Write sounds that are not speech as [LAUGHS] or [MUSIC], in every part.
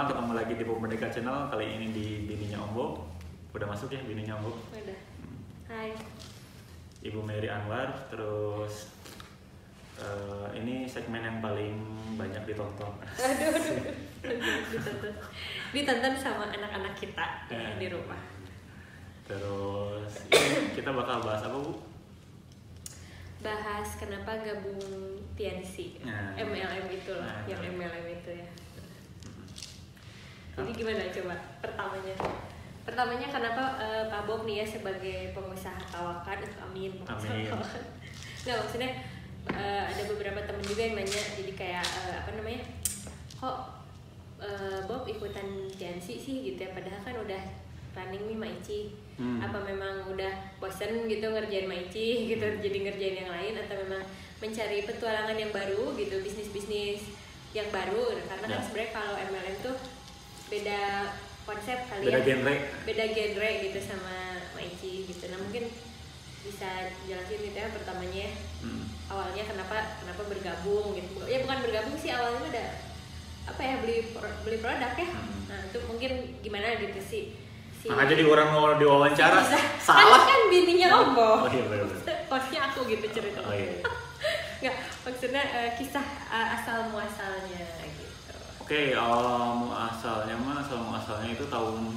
semua, ketemu lagi di Pop Merdeka Channel Kali ini di Bininya Ombo Udah masuk ya Bininya Ombo Udah. Hai. Ibu Mary Anwar Terus eh, ini segmen yang paling banyak ditonton Aduh, aduh, aduh. ditonton. Ditonton sama anak-anak kita Eh. di rumah. Terus ini kita bakal bahas apa Bu? Bahas kenapa gabung TNC. Nah. MLM itu lah, Nah, yang. MLM itu ya. Jadi gimana coba pertamanya? Pertamanya kenapa eh, Pak Bob nih ya sebagai pengusaha kawakan, amin. pengusaha Amin. [LAUGHS] Nggak maksudnya eh, ada beberapa temen juga yang nanya, jadi kayak eh, apa namanya? Kok eh, Bob ikutan TNC sih gitu ya? Padahal kan udah running nih Maici. Hmm. Apa memang udah bosen gitu ngerjain Maici gitu, jadi ngerjain yang lain atau memang mencari petualangan yang baru gitu, bisnis-bisnis yang baru karena kan Ya. sebenarnya kalau MLM tuh beda konsep kali Beda ya. genre. Beda genre gitu sama Maici gitu. Nah mungkin bisa jelasin gitu ya pertamanya. Ya Hmm. awalnya kenapa kenapa bergabung gitu. Ya bukan bergabung sih awalnya ada apa ya beli beli produk ya. Hmm. nah itu mungkin gimana gitu sih. Si Nah, jadi orang mau diwawancara Bisa. Salah. kan, kan bininya Oh Ombo. iya bener-bener hostnya aku gitu cerita Oh iya. [LAUGHS] Nggak maksudnya eh, kisah eh, asal muasalnya Oke, awal muasalnya mah asal muasalnya itu tahun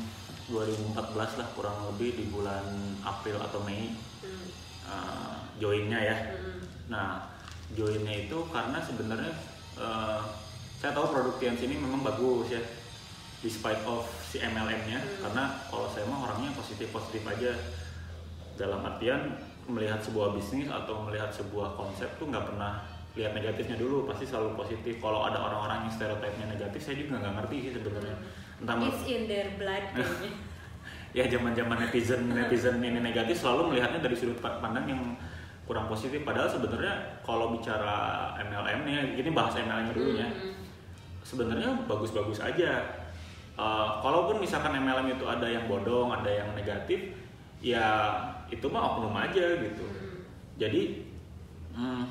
2014 lah kurang lebih di bulan April atau Mei hmm. uh, joinnya ya. Hmm. Nah, joinnya itu karena sebenarnya uh, saya tahu produk TNC ini memang bagus ya, despite of si MLM-nya. Hmm. Karena kalau saya mah orangnya positif-positif aja. Dalam artian melihat sebuah bisnis atau melihat sebuah konsep tuh nggak pernah lihat negatifnya dulu, pasti selalu positif. Kalau ada orang-orang yang stereotipnya negatif, saya juga nggak ngerti sih sebenarnya. Entah it's in their blood [LAUGHS] ya zaman-zaman netizen netizen ini negatif selalu melihatnya dari sudut pa- pandang yang kurang positif padahal sebenarnya kalau bicara MLM nih ini bahas MLM dulu ya Hmm. sebenarnya bagus-bagus aja Eh, kalaupun misalkan MLM itu ada yang bodong ada yang negatif ya itu mah oknum aja gitu Hmm. jadi hmm,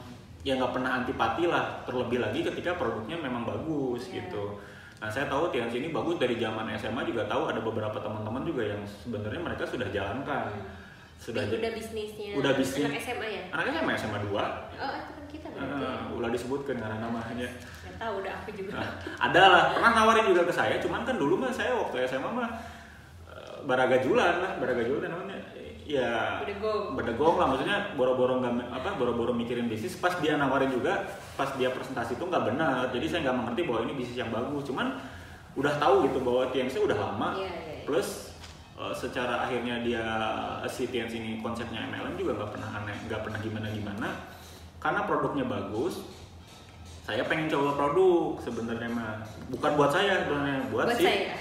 ya nggak pernah antipati lah terlebih lagi ketika produknya memang bagus Iya. gitu. Nah saya tahu TNC ini bagus dari zaman SMA juga tahu ada beberapa teman-teman juga yang sebenarnya mereka sudah jalankan. Sudah Tapi ja- udah bisnisnya. udah bisnis. Anak SMA ya? Anak SMA SMA 2 oh itu kan kita berarti. Uh, ulah disebutkan karena namanya. Nggak tahu udah aku juga. Nah, ada lah pernah nawarin juga ke saya cuman kan dulu mah saya waktu SMA mah eh, baragajulan lah baragajulan namanya ya Bedegong. bedegong lah maksudnya boro-boro nggak apa boro-boro mikirin bisnis. Pas dia nawarin juga pas dia presentasi itu nggak benar. Jadi saya nggak mengerti bahwa ini bisnis yang bagus. Cuman udah tahu gitu bahwa TMC udah lama. Iya, iya, iya. plus eh, secara akhirnya dia si TMC ini konsepnya MLM juga nggak pernah aneh nggak pernah gimana gimana karena produknya bagus saya pengen coba produk sebenarnya mah. Bukan buat saya sebenarnya buat, buat si saya.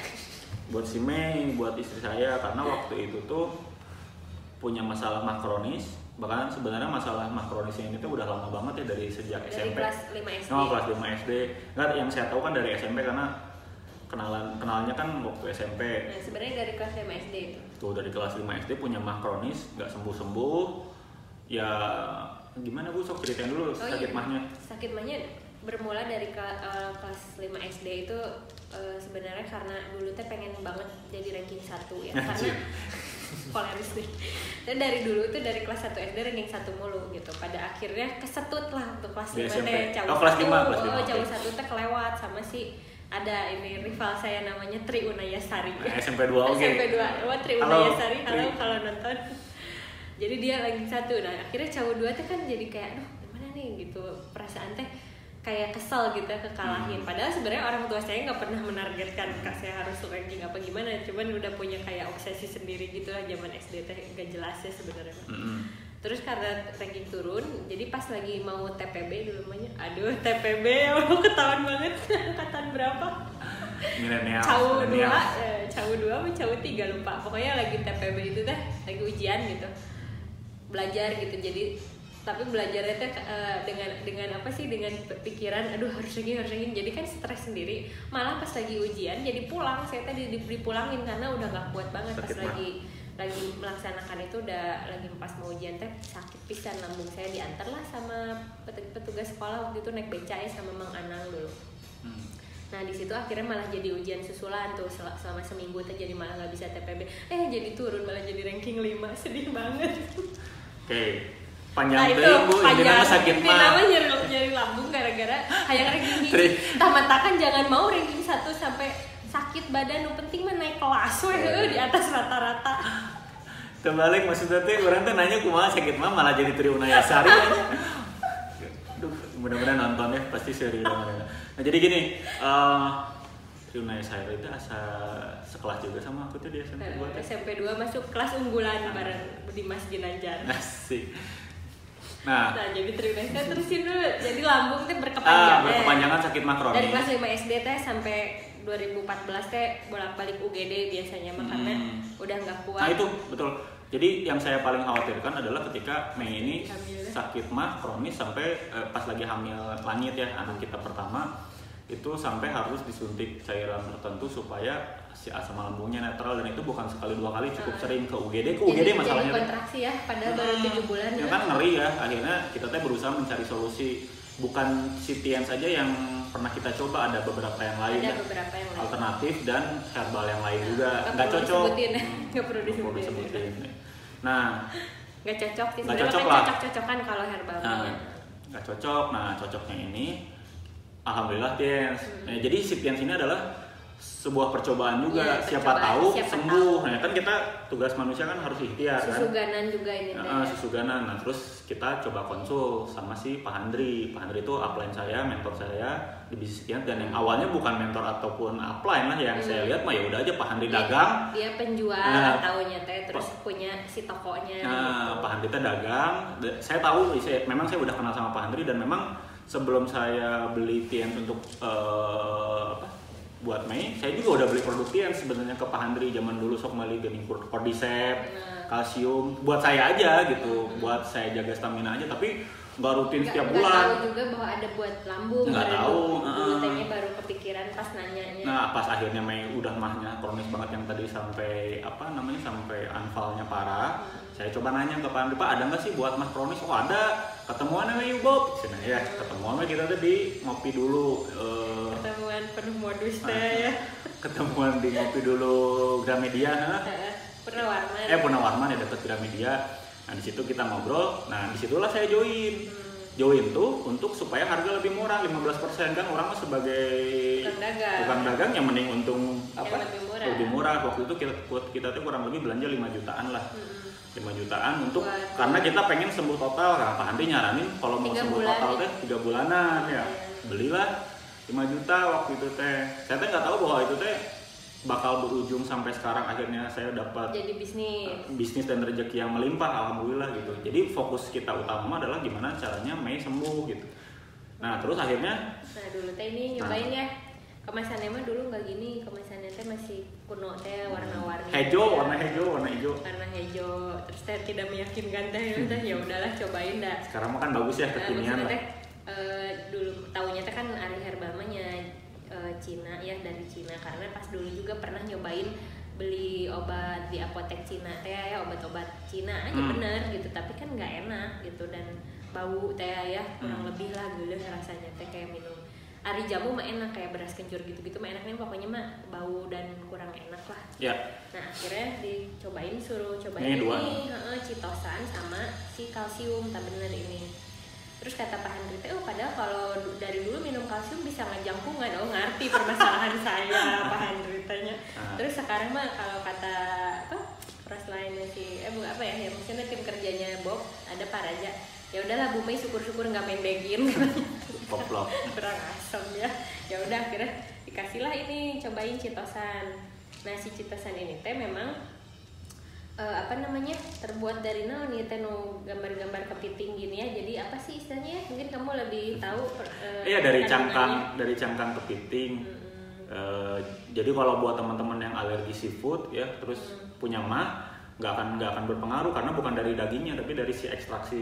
buat si Mei buat istri saya. Karena waktu itu tuh punya masalah makronis bahkan sebenarnya masalah makronisnya ini tuh udah lama banget ya dari sejak dari SMP kelas 5 SD Oh, kelas 5 SD. Enggak, yang saya tahu kan dari SMP karena kenalan kenalnya kan waktu SMP. nah sebenarnya dari kelas 5 SD itu Tuh dari kelas 5 SD punya mah kronis, nggak sembuh-sembuh. Ya gimana Bu sok ceritain dulu sakit iya. mahnya. sakit mahnya bermula dari ke- eh, kelas 5 SD itu eh, sebenarnya karena dulu teh pengen banget jadi ranking satu ya [LAUGHS] karena koleris nih dan dari dulu tuh dari kelas 1 SD ranking satu mulu gitu. Pada akhirnya kesetut lah untuk kelas Di 5 SMP. teh cowok Oh, kelas lima, kelas lima, oh, cowok satu teh kelewat. Sama si ada ini rival saya namanya Tri Unayasari. Nah, SMP 2 oke. SMP 2 Wah, Tri Halo, Unayasari. Halo Tri. kalau nonton. Jadi dia lagi satu. Nah akhirnya cowok dua tuh kan jadi kayak aduh gimana nih? Gitu. Perasaan teh kayak kesel gitu ya Hmm. kekalahin padahal sebenarnya orang tua saya nggak pernah menargetkan kak saya harus ranking apa gimana cuman udah punya kayak obsesi sendiri gitu lah zaman SD teh gak jelas ya sebenarnya Mm-mm. terus karena ranking turun jadi pas lagi mau TPB dulu namanya aduh TPB mau [LAUGHS] ketahuan banget angkatan berapa Milenial. cawu dua eh, cawu dua apa cawu tiga lupa pokoknya lagi TPB itu teh lagi ujian gitu belajar gitu jadi tapi belajarnya teh eh, dengan dengan apa sih dengan pikiran aduh harus lagi harus lagi. Jadi kan stres sendiri. Malah pas lagi ujian jadi pulang. Saya tadi di- dipulangin karena udah gak kuat banget pas Sakit mah. lagi lagi melaksanakan itu udah lagi pas mau ujian teh sakit pisan. Lambung saya diantar lah sama petu- petugas sekolah waktu itu naik beca ya sama Mang Anang dulu. Hmm. nah di situ akhirnya malah jadi ujian susulan tuh. Sel- selama seminggu tuh jadi malah nggak bisa TPB eh jadi turun malah jadi ranking 5 [LAUGHS] sedih banget. Oke panjang nah itu ibu ini panjang nama sakit mah nama nyeri, nyeri lambung gara-gara hayang ranking tamatakan jangan mau ranking 1 sampai sakit badan yang penting mah naik kelas we Iya. heuh, di atas rata-rata terbalik maksudnya tuh orang tuh nanya kumaha sakit mah malah jadi Tri Unayasari aja. [LAUGHS] Mudah-mudahan nonton ya pasti seri. Nah jadi gini, eh Tri Unayasari itu asa sekelas juga sama aku tuh di SMP 2 teh. SMP 2 masuk kelas unggulan bareng di Mas Ginanjar Asik. Nah, Nah, jadi kasih terusin dulu. Jadi lambung teh ah, berkepanjangan. berkepanjangan sakit mah Dari kelas 5 SD teh sampai 2014 teh bolak-balik UGD biasanya mah karena Hmm. udah nggak kuat. Nah itu betul. Jadi yang saya paling khawatirkan adalah ketika Mei ini Hamil. sakit mah kronis sampai eh, pas lagi hamil langit ya anak kita pertama itu sampai harus disuntik cairan tertentu supaya si asam lambungnya netral dan itu bukan sekali dua kali cukup sering ke UGD ke UGD jadi, masalahnya jadi teh. kontraksi ya padahal baru Hmm, 7 bulan ya kan ngeri ya akhirnya kita teh berusaha mencari solusi bukan CTN saja yang pernah kita coba ada beberapa yang lain Ada ya. beberapa yang lain. alternatif dan herbal yang lain juga Nggak nggak perlu cocok disebutin ya. Hmm, [LAUGHS] Nggak perlu nggak disebutin. nah nggak cocok sih Nggak cocok kan lah. cocok-cocokan kalau herbal nah, nggak cocok nah cocoknya ini alhamdulillah Tiens Hmm. Nah, jadi si Tiens ini adalah sebuah percobaan juga Iya, siapa percobaan, tahu siapa sembuh tahu. nah kan kita tugas manusia kan harus ikhtiar kan Susuganan juga ini teh. Nah, susuganan. Nah, terus kita coba konsul sama si Pak Handri. Pak Handri itu upline saya, mentor saya di bisnis sekian dan yang awalnya bukan mentor ataupun upline lah yang saya lihat mah ya udah aja Pak Handri Dia- dagang. Dia penjual Nah. taunya teh terus punya si tokonya Nah, gitu. Pak Handri itu dagang. Da- Saya tahu, saya, memang saya udah kenal sama Pak Handri dan memang sebelum saya beli Tiens untuk apa, buat Mei, saya juga udah beli produk Tiens sebenarnya ke Pak Handri zaman dulu sok beli gening cordyceps, Nah. kalsium buat saya aja gitu, buat saya jaga stamina aja. Tapi nggak rutin Nggak- setiap nggak bulan. tahu juga bahwa ada buat lambung Nggak tahu, tehnya baru kepikiran pas nanyanya. Nah pas akhirnya Mei udah mahnya kronis banget yang tadi sampai apa namanya sampai anfalnya parah, saya coba nanya ke Pak Andri, Pak ada nggak sih buat mah kronis? Oh ada, ketemuan sama Ibu Bob. Sini ya, ketemuan mah kita tadi. Ngopi dulu, eh, ketemuan penuh modus Ah. ya ketemuan di ngopi dulu Gramedia, ha? Heeh. pernah warman eh Warman ya deket Gramedia. Nah di situ kita ngobrol, nah di situlah saya join. Hmm. Join tuh untuk supaya harga lebih murah 15% kan orang sebagai Tukang dagang. tukang dagang yang mending untung Yang apa lebih murah. lebih murah waktu itu kita kita tuh kurang lebih belanja 5 jutaan lah Mm-mm. 5 jutaan untuk Buat- karena kita pengen sembuh total kan Pak Andi nyaranin kalau mau sembuh bulan total teh tiga bulanan ya Iya. belilah 5 juta waktu itu teh. Saya teh nggak tahu bahwa itu teh bakal berujung sampai sekarang akhirnya saya dapat jadi bisnis. bisnis dan rezeki yang melimpah alhamdulillah gitu. Jadi fokus kita utama adalah gimana caranya Mei sembuh gitu. Nah terus akhirnya? Nah dulu teh ini nyobain ya. Kemasannya mah dulu nggak gini. Kemasannya teh masih kuno teh warna-warni. Hijau warna hijau warna hijau. Warna hijau. Terus teh tidak meyakinkan teh udah ya udahlah cobain dah. Sekarang mah kan bagus ya Nah, kekinian lah. teh eh, dulu tahunya kan Ari Herbalmanya eh, Cina ya dari Cina karena pas dulu juga pernah nyobain beli obat di apotek Cina teh ya obat-obat Cina aja Hmm. bener gitu tapi kan nggak enak gitu dan bau teh ya kurang Hmm. lebih lah geuleuh rasanya teh kayak minum Ari jamu mah enak kayak beras kencur gitu-gitu mah enaknya pokoknya mah bau dan kurang enak lah ya Nah akhirnya dicobain suruh cobain Ini ini, dua. citosan sama si kalsium tak bener ini. Terus kata Pak Hendri teh, oh padahal kalau dari dulu minum kalsium bisa ngejangkungan, oh ngerti permasalahan [LAUGHS] saya Pak Hendri tanya. Ah. Terus sekarang mah kalau kata apa pros lainnya si eh bu apa ya, ya maksudnya tim kerjanya Bob ada Pak Raja. Ya udahlah Bu Mei syukur-syukur nggak mendegin koplok [LAUGHS] kurang asam ya ya udah akhirnya dikasihlah ini cobain citosan nah si citosan ini teh memang eh, apa namanya terbuat dari naon nih teh nu gambar-gambar kepiting gini ya jadi apa sih istilahnya ya mungkin kamu lebih tahu eh, iya dari cangkang dari cangkang kepiting Mm-mm. Eh, jadi kalau buat teman-teman yang alergi seafood ya terus Hmm. punya mah nggak akan nggak akan berpengaruh karena bukan dari dagingnya tapi dari si ekstraksi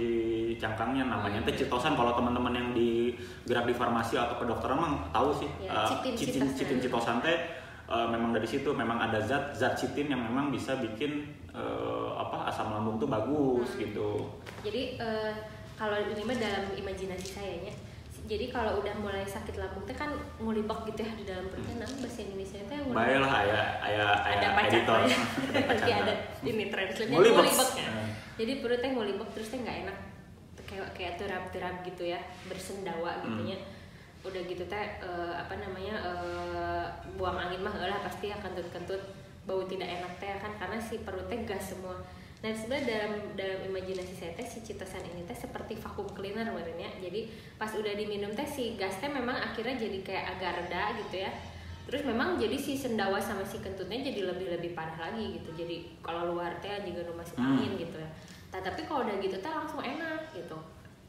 cangkangnya namanya Hmm. teh citosan kalau teman-teman yang di gerak di farmasi atau kedokteran mah tahu sih Ya, citin citin citosan. citin citosan teh eh, memang dari situ memang ada zat zat citin yang memang bisa bikin eh, apa asam lambung tuh bagus Hmm. gitu jadi eh, kalau ini mah dalam imajinasi saya nya jadi kalau udah mulai sakit lambung teh kan ngulibak gitu ya di dalam perutnya nah bahasa Indonesia teh ngulibak. Baiklah ayah ayah ada editor. ya. [LAUGHS] Ada nanti pacar. ada ini translate-nya Ngulibak. ya. Hmm. jadi perutnya ngulibak terus teh nggak enak kayak kayak terap-terap gitu ya bersendawa gitu Hmm. ya udah gitu teh eh, apa namanya buang angin mah lah pasti akan kentut-kentut bau tidak enak teh kan karena si perutnya gas semua. Nah sebenarnya dalam dalam imajinasi saya teh si citosan ini teh seperti vacuum cleaner sebenarnya jadi pas udah diminum teh si gas teh memang akhirnya jadi kayak agak reda gitu ya. Terus memang jadi si sendawa sama si kentutnya jadi lebih lebih parah lagi gitu. Jadi kalau luar teh juga udah masuk Hmm. angin gitu ya. Nah, tapi kalau udah gitu teh langsung enak gitu.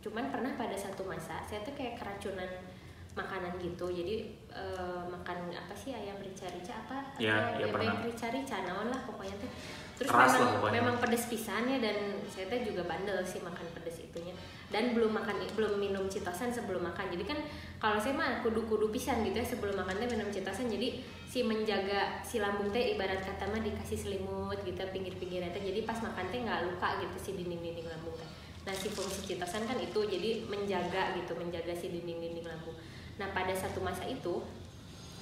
Cuman pernah pada satu masa saya tuh kayak keracunan makanan gitu. Jadi eh, makan apa sih ayam rica-rica apa? Ya, ya, bebek rica-rica naon lah pokoknya tuh. Terus Keras lah memang pokoknya. memang pedes pisannya dan saya tuh juga bandel sih makan pedes itunya. Dan belum makan belum minum citosan sebelum makan. Jadi kan kalau saya mah kudu-kudu pisan gitu ya sebelum makan teh minum citosan jadi si menjaga si lambung teh ibarat kata mah dikasih selimut gitu pinggir-pinggirnya teh. Jadi pas makan teh nggak luka gitu si dinding-dinding lambung teh. Nah si fungsi citosan kan itu. Jadi menjaga gitu menjaga si dinding-dinding lambung nah pada satu masa itu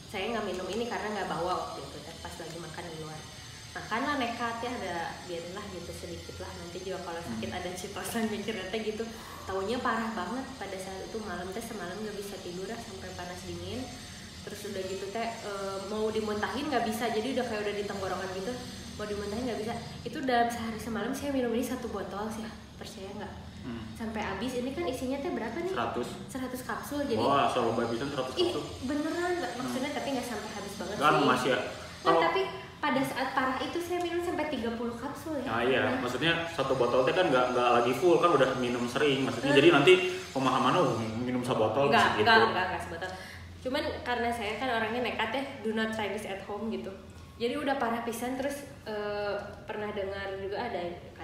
saya nggak minum ini karena nggak bawa waktu itu teh pas lagi makan di luar. Makanlah nekat ya ada biarinlah gitu sedikit lah nanti juga kalau sakit ada citosan [LAUGHS] mikirnya gitu. Taunya parah banget pada saat itu malam teh semalam nggak bisa tidur lah sampai panas dingin. Terus udah gitu teh e, mau dimuntahin nggak bisa jadi udah kayak udah di tenggorokan gitu. Mau dimuntahin nggak bisa. Itu dalam sehari semalam saya minum ini satu botol sih ya percaya nggak Hmm. sampai habis ini kan isinya teh berapa nih 100. 100 kapsul jadi Wah, selalu babisan 100 ih kapsul. beneran nggak maksudnya tapi nggak sampai habis banget Kan sih masih ya. Nah, Kalau tapi pada saat parah itu saya minum sampai 30 kapsul ya. Nah iya, Nah, maksudnya satu botol teh kan nggak nggak lagi full kan udah minum sering, maksudnya Hmm. jadi nanti pemahamannya oh, minum satu botol gitu. enggak, enggak, enggak sebotol. Cuman karena saya kan orangnya nekat ya, do not try this at home gitu. Jadi udah parah pisan terus eh, pernah dengar juga ada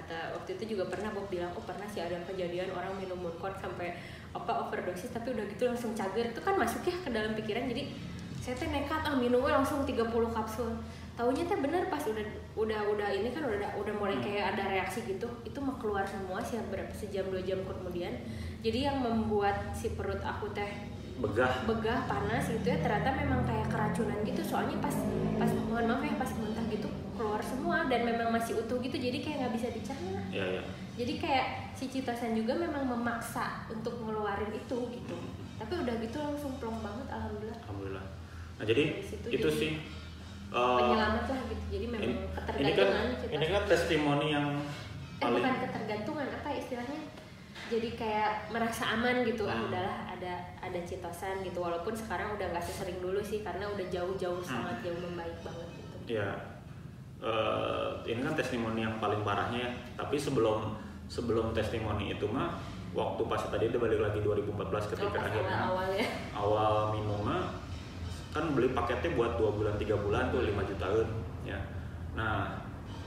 kata waktu itu juga pernah Bob bilang oh pernah sih ada kejadian orang minum Mooncourt sampai apa overdosis tapi udah gitu langsung cager itu kan masuk ya ke dalam pikiran jadi saya teh nekat ah minumnya langsung 30 kapsul Taunya teh bener pas udah udah udah ini kan udah udah mulai Hmm. kayak ada reaksi gitu itu mah keluar semua sih berapa sejam dua jam kemudian jadi yang membuat si perut aku teh Begah. begah panas gitu ya ternyata memang kayak keracunan gitu soalnya pas pas mohon maaf ya pas keluar semua dan memang masih utuh gitu jadi kayak nggak bisa dicerna Iya, iya. jadi kayak si citasan juga memang memaksa untuk ngeluarin itu gitu tapi udah gitu langsung plong banget alhamdulillah Alhamdulillah. Nah, jadi itu jadi sih eh, penyelamat lah gitu jadi memang ini, ini kan ketergantungan ini citasan. kan testimoni yang eh paling bukan ketergantungan apa ya istilahnya jadi kayak merasa aman gitu ah Hmm. udahlah ada ada citosan gitu walaupun sekarang udah nggak sesering dulu sih karena udah jauh-jauh Hmm. sangat jauh membaik banget gitu ya eh, ini kan testimoni yang paling parahnya ya. Tapi sebelum sebelum testimoni itu mah waktu pas tadi dia balik lagi 2014 ketika Oh, akhirnya awal-awal ya awal minum mah kan beli paketnya buat dua bulan tiga bulan tuh 5 jutaan ya. Nah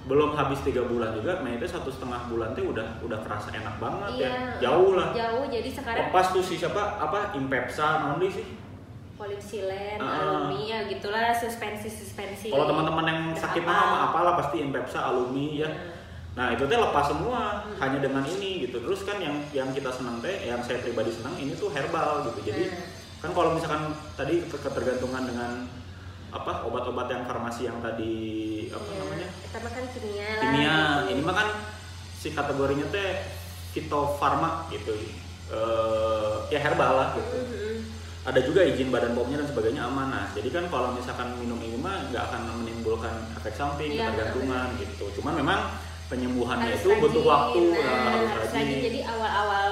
belum habis tiga bulan juga nah itu satu setengah bulan tuh udah udah kerasa enak banget ya. Jauh lah. jauh. Jadi sekarang pas tuh si siapa? Apa? Impepsa non sih polipsilen Ah. alumni ya gitulah suspensi suspensi kalau teman-teman yang sakit mah sama apalah pasti Impepsa alumni ya nah itu teh lepas semua Hmm. hanya dengan ini gitu terus kan yang yang kita senang teh yang saya pribadi senang ini tuh herbal gitu jadi Hmm. kan kalau misalkan tadi ke- ketergantungan dengan apa obat-obat yang farmasi yang tadi apa Iya. namanya kita makan kimia lah kimia gitu. ini mah kan si kategorinya teh fitofarma gitu Eh, ya herbal lah gitu Mhm. Ada juga izin badan pomnya dan sebagainya aman nah jadi kan kalau misalkan minum ini mah nggak akan menimbulkan efek samping Iya, ketergantungan gitu cuman memang penyembuhannya Harus itu butuh rajin. waktu Nah, nah, harus harus rajin rajin. Jadi awal-awal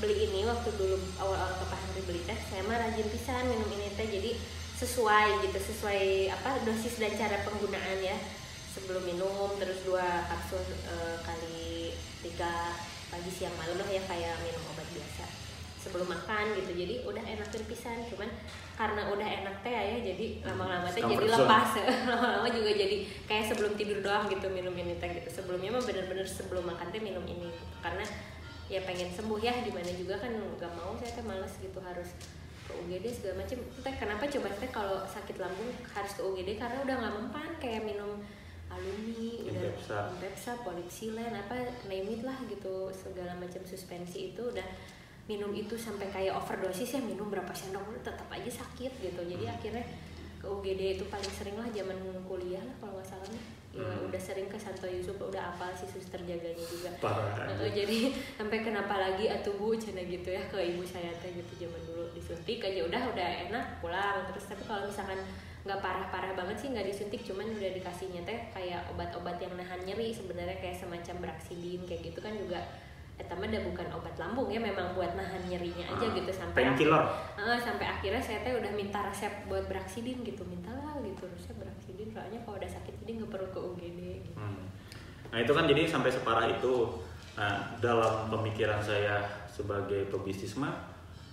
beli ini waktu dulu awal-awal ke Pak Henry beli teh, saya mah rajin pisan minum ini teh. Jadi sesuai gitu, sesuai apa dosis dan cara penggunaan ya. Sebelum minum terus dua kapsul eh, kali tiga pagi siang malam lah ya kayak minum obat biasa sebelum makan gitu. Jadi udah enakin pisan. Cuman karena udah enak teh ya jadi lama-lama teh jadi lepas. [LAUGHS] Lama-lama juga jadi kayak sebelum tidur doang gitu minum ini teh gitu. Sebelumnya mah bener-bener sebelum makan teh minum ini. Gitu. karena ya pengen sembuh ya di mana juga kan nggak mau saya teh males gitu harus ke UGD segala macam teh kenapa coba teh kalau sakit lambung harus ke UGD karena udah nggak mempan kayak minum alumni udah Impepsa. Impepsa, polipsilen apa name it lah gitu segala macam suspensi itu udah minum itu sampai kayak overdosis ya minum berapa sendok tetap aja sakit gitu jadi Hmm. akhirnya ke UGD itu paling sering lah zaman kuliah lah kalau nggak salah nih. ya, Hmm. udah sering ke Santo Yusuf udah apal si suster jaganya juga parah jadi [LAUGHS] sampai kenapa lagi atuh bu cina gitu ya ke ibu saya teh gitu zaman dulu disuntik aja udah udah enak pulang terus tapi kalau misalkan nggak parah-parah banget sih nggak disuntik cuman udah dikasihnya teh kayak obat-obat yang nahan nyeri sebenarnya kayak semacam Braxidin kayak gitu kan juga eh mah udah bukan obat lambung ya memang buat nahan nyerinya aja Ah, gitu sampai painkiller. Eh, sampai akhirnya saya teh udah minta resep buat Braxidin gitu mintalah gitu resep Braxidin soalnya kalau udah sakit jadi nggak perlu ke UGD gitu. Hmm. Nah itu kan jadi sampai separah itu. Nah dalam pemikiran saya sebagai pebisnis mah,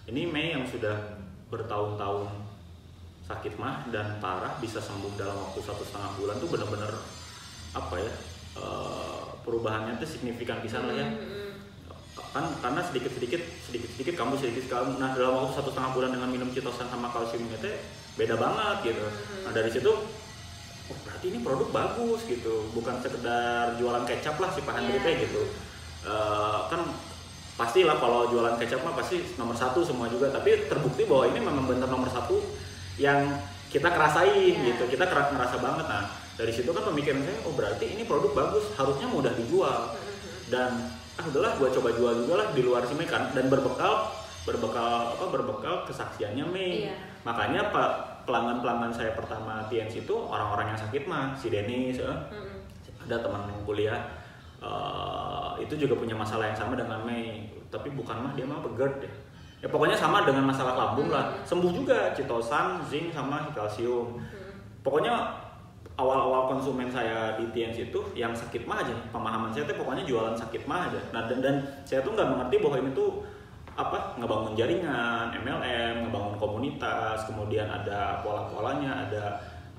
ini Mei yang sudah bertahun-tahun sakit mah dan parah bisa sembuh dalam waktu satu setengah bulan tuh bener-bener apa ya eh, perubahannya tuh signifikan pisan lah ya. Hmm, Kan karena sedikit-sedikit sedikit-sedikit kamu sedikit sekali. Nah dalam waktu satu setengah bulan dengan minum citosan sama kalsium itu beda banget gitu. Nah dari situ oh berarti ini produk bagus gitu bukan sekedar jualan kecap lah si Pak Handri Iya. teh gitu Eh, kan pastilah kalau jualan kecap mah pasti nomor satu semua juga tapi terbukti bahwa ini memang benar nomor satu yang kita kerasain Iya. gitu kita keras ngerasa banget nah dari situ kan pemikiran saya oh berarti ini produk bagus harusnya mudah dijual dan ah udahlah gua coba jual juga lah di luar sini kan. Dan berbekal berbekal apa berbekal kesaksiannya Mei Iya. makanya pak pelanggan pelanggan saya pertama TNC itu orang-orang yang sakit mah si Denis eh. Mm-mm. ada teman kuliah eh, itu juga punya masalah yang sama dengan Mei. Tapi bukan mah dia mah begerd ya. Ya pokoknya sama dengan masalah lambung lah. Sembuh juga citosan zinc sama kalsium. Pokoknya awal-awal konsumen saya di TNC itu yang sakit mah aja. Pemahaman saya tuh pokoknya jualan sakit mah aja. Nah dan, dan saya tuh nggak mengerti bahwa ini tuh apa ngebangun jaringan MLM ngebangun komunitas kemudian ada pola-polanya ada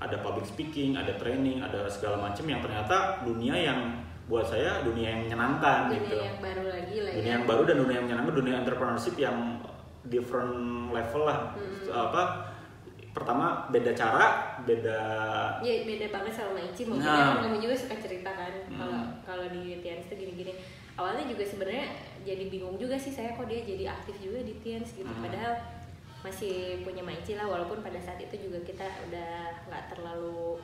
ada public speaking ada training ada segala macam yang ternyata dunia yang buat saya dunia yang menyenangkan dunia gitu. yang baru lagi lah dunia ya yang baru dan dunia yang menyenangkan dunia entrepreneurship yang different level lah. Hmm. apa pertama beda cara beda ya beda banget sama Maici mungkin Nah. kan kamu juga suka cerita kan kalau Hmm. kalau di Tians itu gini-gini awalnya juga sebenarnya jadi bingung juga sih saya kok dia jadi aktif juga di Tians gitu Hmm. padahal masih punya Maici lah walaupun pada saat itu juga kita udah nggak terlalu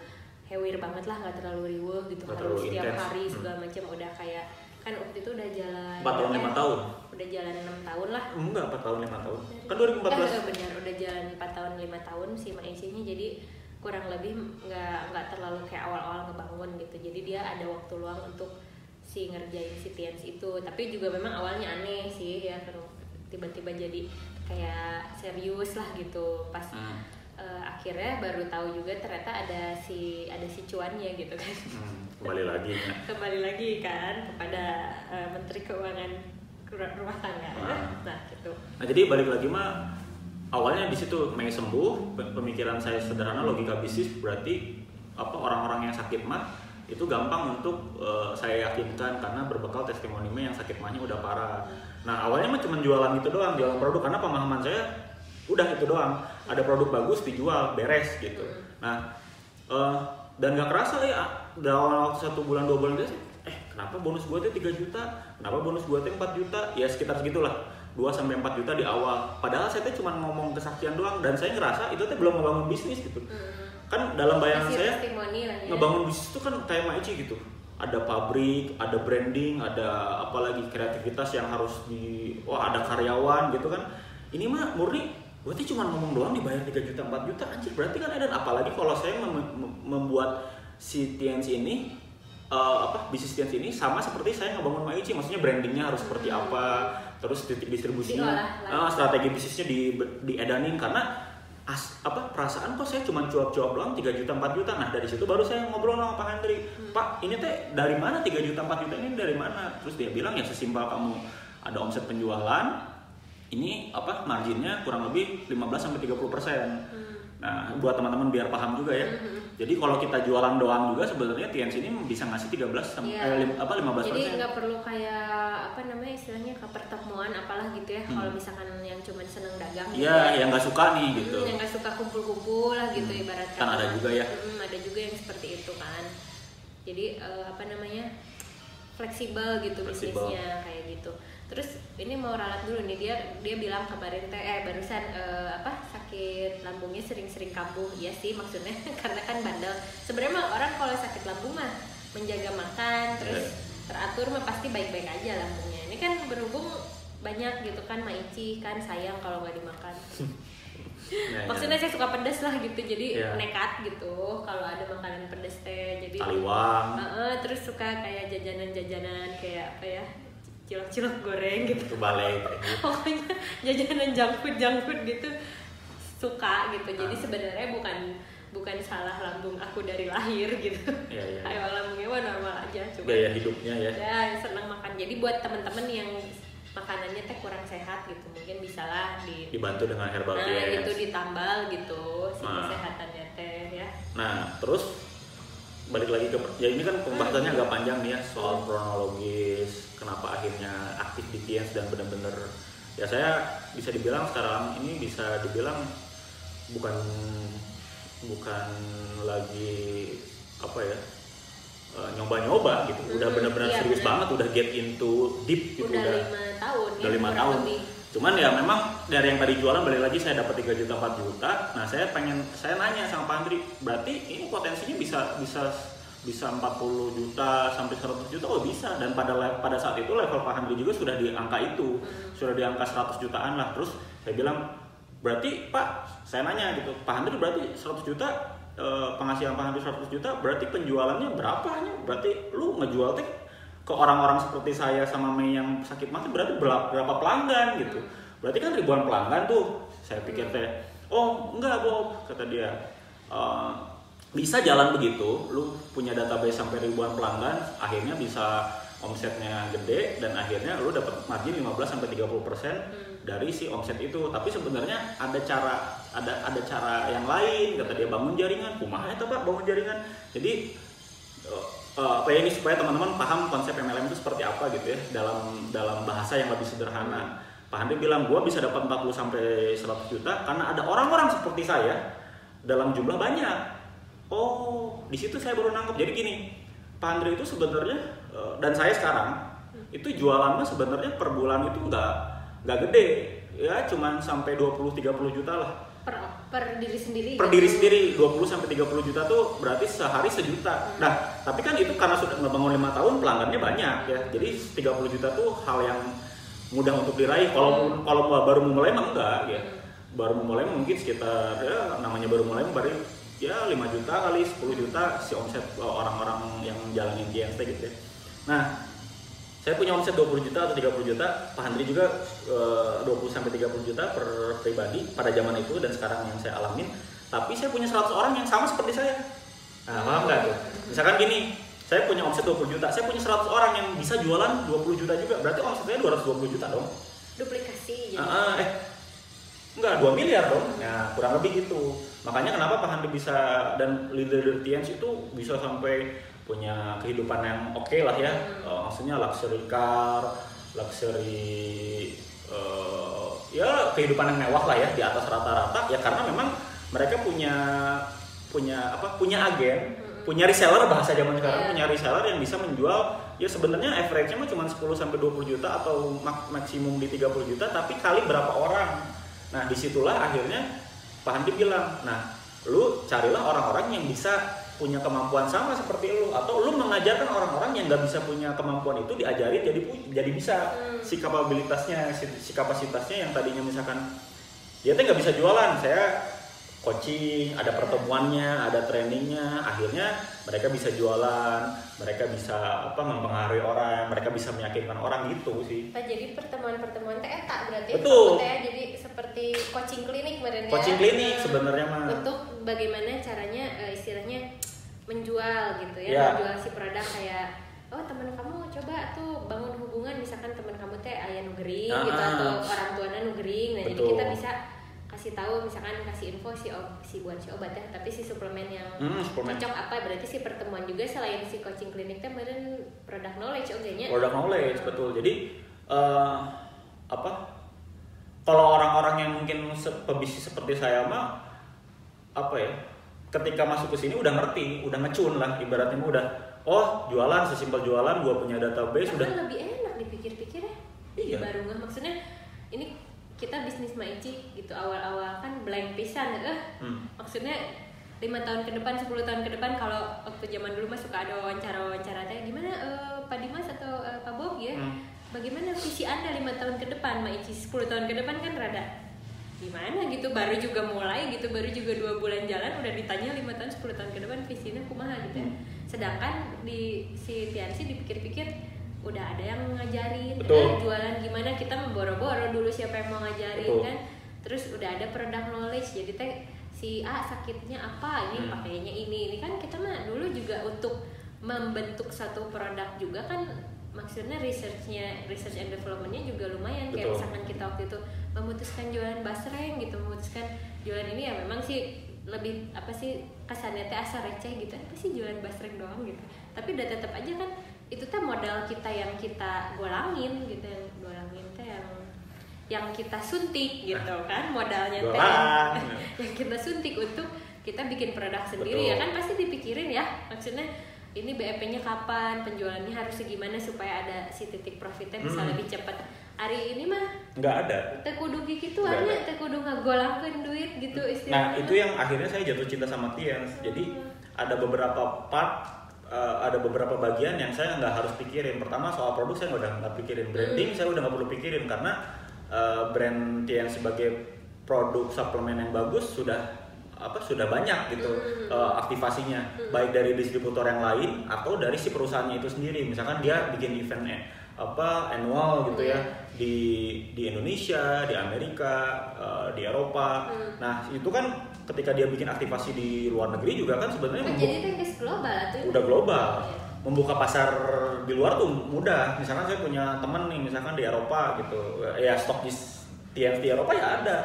hewir banget lah nggak terlalu riuh gitu Nggak harus setiap hari Hmm. segala macam udah kayak kan waktu itu udah jalan empat tahun lima ya? tahun? udah jalan enam tahun lah. Enggak empat tahun lima tahun. Kan Eh, 2014 eh, benar udah jalan 4 tahun 5 tahun si Maisinya jadi kurang lebih nggak nggak terlalu kayak awal-awal ngebangun gitu. Jadi dia ada waktu luang untuk si ngerjain si Tians itu. Tapi juga memang awalnya aneh sih ya tiba-tiba jadi kayak serius lah gitu. Pas Hmm. eh, akhirnya baru tahu juga ternyata ada si ada si cuannya gitu kan. Hmm, kembali lagi kembali lagi kan kepada eh, Menteri Keuangan Rumah tangga Ah. nah gitu Nah jadi balik lagi mah awalnya di situ Mei sembuh pe- pemikiran saya sederhana logika bisnis berarti apa orang-orang yang sakit mah itu gampang untuk eh, saya yakinkan karena berbekal testimoni yang sakit mahnya udah parah. Nah awalnya mah cuma jualan gitu doang jualan produk karena pemahaman saya udah itu doang ada produk bagus dijual beres gitu. Nah eh, dan gak kerasa ya dalam waktu satu bulan dua bulan itu eh kenapa bonus gue tuh 3 juta? Kenapa bonus gue tuh 4 juta? Ya sekitar segitulah. 2 sampai 4 juta di awal. Padahal saya tuh cuma ngomong kesaksian doang dan saya ngerasa itu tuh belum ngebangun bisnis gitu. Kan dalam bayangan Kasih saya ya. ngebangun bisnis itu kan kayak Maici gitu. Ada pabrik, ada branding, ada apalagi kreativitas yang harus di wah ada karyawan gitu kan. Ini mah murni berarti cuma ngomong doang dibayar 3 juta 4 juta anjir. Berarti kan ada apalagi kalau saya mem- mem- membuat si TNC ini eh, apa bisnis TNC ini sama seperti saya ngebangun Maici maksudnya brandingnya harus seperti apa terus titik distribusinya. Lagi. strategi bisnisnya di diedanin karena as, apa perasaan kok saya cuma cuap-cuap doang 3 juta 4 juta. Nah dari situ baru saya ngobrol sama Pak Hendri. Pak ini teh dari mana 3 juta 4 juta ini? Dari mana? Terus dia bilang ya sesimpel kamu ada omset penjualan ini apa marginnya kurang lebih 15 sampai 30 persen nah buat teman-teman biar paham juga ya jadi kalau kita jualan doang juga sebenarnya TNC ini bisa ngasih 13 sampai Iya. eh, lim- apa 15 Jadi nggak perlu kayak apa namanya istilahnya ke pertemuan apalah gitu ya. Kalau misalkan yang cuma seneng dagang gitu Iya, ya. yang nggak suka nih gitu. Hmm, yang nggak suka kumpul-kumpul lah gitu Hmm. ibarat Kan ada juga ya. Hmm, ada juga yang seperti itu kan. Jadi eh, apa namanya fleksibel gitu Fleksibel. bisnisnya kayak gitu. Terus ini mau ralat dulu nih dia dia bilang kemarin teh eh barusan eh, apa sakit lambungnya sering-sering kambuh iya sih maksudnya [LAUGHS] karena kan bandel sebenarnya mah orang kalau sakit lambung mah menjaga makan terus teratur mah pasti baik-baik aja lambungnya ini kan berhubung banyak gitu kan maici kan sayang kalau nggak dimakan [LAUGHS] Ya, ya. maksudnya saya suka pedas lah gitu jadi Iya. nekat gitu kalau ada makanan pedas teh jadi Taliwang. Heeh, terus suka kayak jajanan-jajanan kayak apa ya cilok-cilok goreng gitu itu balai gitu. [LAUGHS] pokoknya jajanan junk food junk food gitu suka gitu jadi Ah. sebenarnya bukan bukan salah lambung aku dari lahir gitu Iya, iya. kayak lambungnya mah normal aja cuma gaya hidupnya ya ya senang makan jadi buat temen-temen yang makanannya teh kurang sehat gitu mungkin bisalah di dibantu dengan herbal nah Cleanse. itu ditambal gitu si Nah. kesehatannya teh ya Nah, terus balik lagi ke ya ini kan pembahasannya agak panjang nih ya soal kronologis kenapa akhirnya aktif di Tiens dan benar-benar ya saya bisa dibilang sekarang ini bisa dibilang bukan bukan lagi apa ya eh, nyoba-nyoba gitu. Udah benar-benar iya, serius banget udah get into deep gitu udah lima tahun udah ya, lima tahun. lebih. Cuman ya memang dari yang tadi jualan balik lagi saya dapat 3 juta 4 juta. Nah saya pengen saya nanya sama Pak Andri berarti ini potensinya bisa bisa bisa 40 juta sampai 100 juta? Oh bisa. Dan pada pada saat itu level Pak Andri juga sudah di angka itu. Sudah di angka 100 jutaan lah. Terus saya bilang berarti Pak saya nanya gitu Pak Andri berarti 100 juta eh, penghasilan Pak Andri 100 juta berarti penjualannya berapa hanya? Berarti lu ngejual teh ke orang-orang seperti saya sama Mei yang sakit mati berarti berapa, pelanggan gitu. Berarti kan ribuan pelanggan tuh. Saya pikir teh oh enggak Bob kata dia. "Eh, bisa jalan begitu lu punya database sampai ribuan pelanggan akhirnya bisa omsetnya gede dan akhirnya lu dapat margin 15 sampai 30 persen dari si omset itu. Tapi sebenarnya ada cara ada ada cara yang lain kata dia bangun jaringan. Kumaha itu pak bangun jaringan? Jadi eh, apa ya ini supaya teman-teman paham konsep MLM itu seperti apa gitu ya dalam dalam bahasa yang lebih sederhana. Pak Handi bilang gua bisa dapat 40 sampai 100 juta karena ada orang-orang seperti saya dalam jumlah banyak. Oh, di situ saya baru nangkep. Jadi gini, Pak Andre itu sebenarnya eh, dan saya sekarang itu jualannya sebenarnya per bulan itu nggak nggak gede ya cuman sampai 20 30 juta lah per, per diri sendiri per gitu. diri sendiri 20 sampai 30 juta tuh berarti sehari sejuta. Nah, tapi kan itu karena sudah ngebangun lima tahun pelanggannya banyak ya. Jadi 30 juta tuh hal yang mudah untuk diraih. Kalau kalau baru memulai mah enggak ya. Baru memulai mungkin sekitar ya namanya baru mulai baru ya 5 juta kali 10 juta si omset uh, orang-orang yang jalanin GNT gitu ya. Nah, saya punya omset 20 juta atau 30 juta, Pak Handri juga eh, 20 sampai 30 juta per pribadi pada zaman itu dan sekarang yang saya alamin. Tapi saya punya 100 orang yang sama seperti saya. Nah, paham nggak tuh? Misalkan gini, saya punya omset 20 juta, saya punya 100 orang yang bisa jualan 20 juta juga. Berarti omset saya 220 juta dong. duplikasi jadi Ah, ah, eh, enggak 2 miliar dong. Nah, kurang lebih gitu. Makanya kenapa Pak Handi bisa dan leader Tiens itu bisa sampai punya kehidupan yang oke lah ya. Eh, maksudnya luxury car, luxury eh, ya kehidupan yang mewah lah ya di atas rata-rata ya karena memang mereka punya punya apa punya agen punya reseller bahasa zaman sekarang Iya. punya reseller yang bisa menjual ya sebenarnya average-nya mah cuma 10 sampai 20 juta atau mak- maksimum di 30 juta tapi kali berapa orang. Nah, di situlah akhirnya Pak Handi bilang, "Nah, lu carilah orang-orang yang bisa punya kemampuan sama seperti lu atau lu mengajarkan orang-orang yang nggak bisa punya kemampuan itu diajarin jadi jadi bisa. Si kapabilitasnya si, si kapasitasnya yang tadinya misalkan dia tuh nggak bisa jualan. Saya coaching ada pertemuannya ada trainingnya akhirnya mereka bisa jualan mereka bisa apa mempengaruhi orang mereka bisa meyakinkan orang gitu sih. Pak, jadi pertemuan-pertemuan teh eta berarti Betul. Teh jadi seperti coaching klinik meren ya. coaching klinik Nah, sebenarnya mah untuk bagaimana caranya eh, istilahnya menjual gitu ya, Ya. menjual si produk kayak oh teman kamu coba tuh bangun hubungan misalkan teman kamu teh ayah nugering gitu Ah. atau orang tuanya nugering nah jadi Betul. kita bisa kasih tahu misalkan kasih info si ob- si buat si obat ya tapi si suplemen yang Hmm, suplemen. cocok apa berarti si pertemuan juga selain si coaching klinik teh meren produk knowledge oke nya product knowledge betul jadi eh, apa kalau orang-orang yang mungkin pebisnis seperti saya mah apa ya ketika masuk ke sini udah ngerti udah ngecun lah ibaratnya udah oh jualan sesimpel jualan gua punya database udah kan lebih enak dipikir-pikir ya Iya. baru nggak maksudnya ini kita bisnis Maici gitu awal-awal kan blank pisan eh Hmm. maksudnya lima tahun ke depan 10 tahun ke depan kalau waktu zaman dulu mah suka ada wawancara wawancara teh gimana eh, Pak Dimas atau eh, Pak Bob ya Hmm. bagaimana visi anda lima tahun ke depan Maici 10 tahun ke depan kan rada gimana gitu baru juga mulai gitu baru juga dua bulan jalan udah ditanya lima tahun 10 tahun ke depan visinya kumaha gitu ya sedangkan di si Tiansi dipikir-pikir udah ada yang ngajarin Betul. eh, jualan gimana kita memboro-boro dulu siapa yang mau ngajarin Betul. kan terus udah ada product knowledge jadi teh si A sakitnya apa ini Hmm. pakainya ini ini kan kita mah dulu juga untuk membentuk satu produk juga kan maksudnya researchnya research and developmentnya juga lumayan. Kayak Betul. misalkan kita waktu itu memutuskan jualan basreng gitu memutuskan jualan ini ya memang sih lebih apa sih kesannya teh asa receh gitu. Apa sih jualan basreng doang gitu? Tapi udah tetap aja kan itu teh modal kita yang kita golangin gitu yang golangin teh yang yang kita suntik gitu kan modalnya teh. [LAUGHS] yang kita suntik untuk kita bikin produk sendiri Betul. ya kan pasti dipikirin ya. Maksudnya ini BEP-nya kapan penjualannya harus segimana supaya ada si titik profitnya bisa Hmm. lebih cepat hari ini mah nggak ada teh kudu gitu Nggak hanya ada. teh kudu ngagolangkeun duit gitu Nah istilahnya itu yang akhirnya saya jatuh cinta sama Tiens. Jadi ada beberapa part, eh, ada beberapa bagian yang saya nggak harus pikirin. Pertama soal produk saya udah nggak pikirin. Branding saya udah nggak perlu pikirin karena eh, brand Tiens sebagai produk suplemen yang bagus sudah apa sudah banyak gitu Hmm. eh, aktivasinya. Baik dari distributor yang lain atau dari si perusahaannya itu sendiri. Misalkan dia bikin eventnya apa annual gitu ya di di Indonesia di Amerika eh, di Eropa. Hmm. nah itu kan ketika dia bikin aktivasi di luar negeri juga kan sebenarnya kan jadi global tuh. Udah global. Iya. membuka pasar di luar tuh mudah. Misalkan saya punya teman nih misalkan di Eropa gitu. Ya stok di TNT Eropa ya ada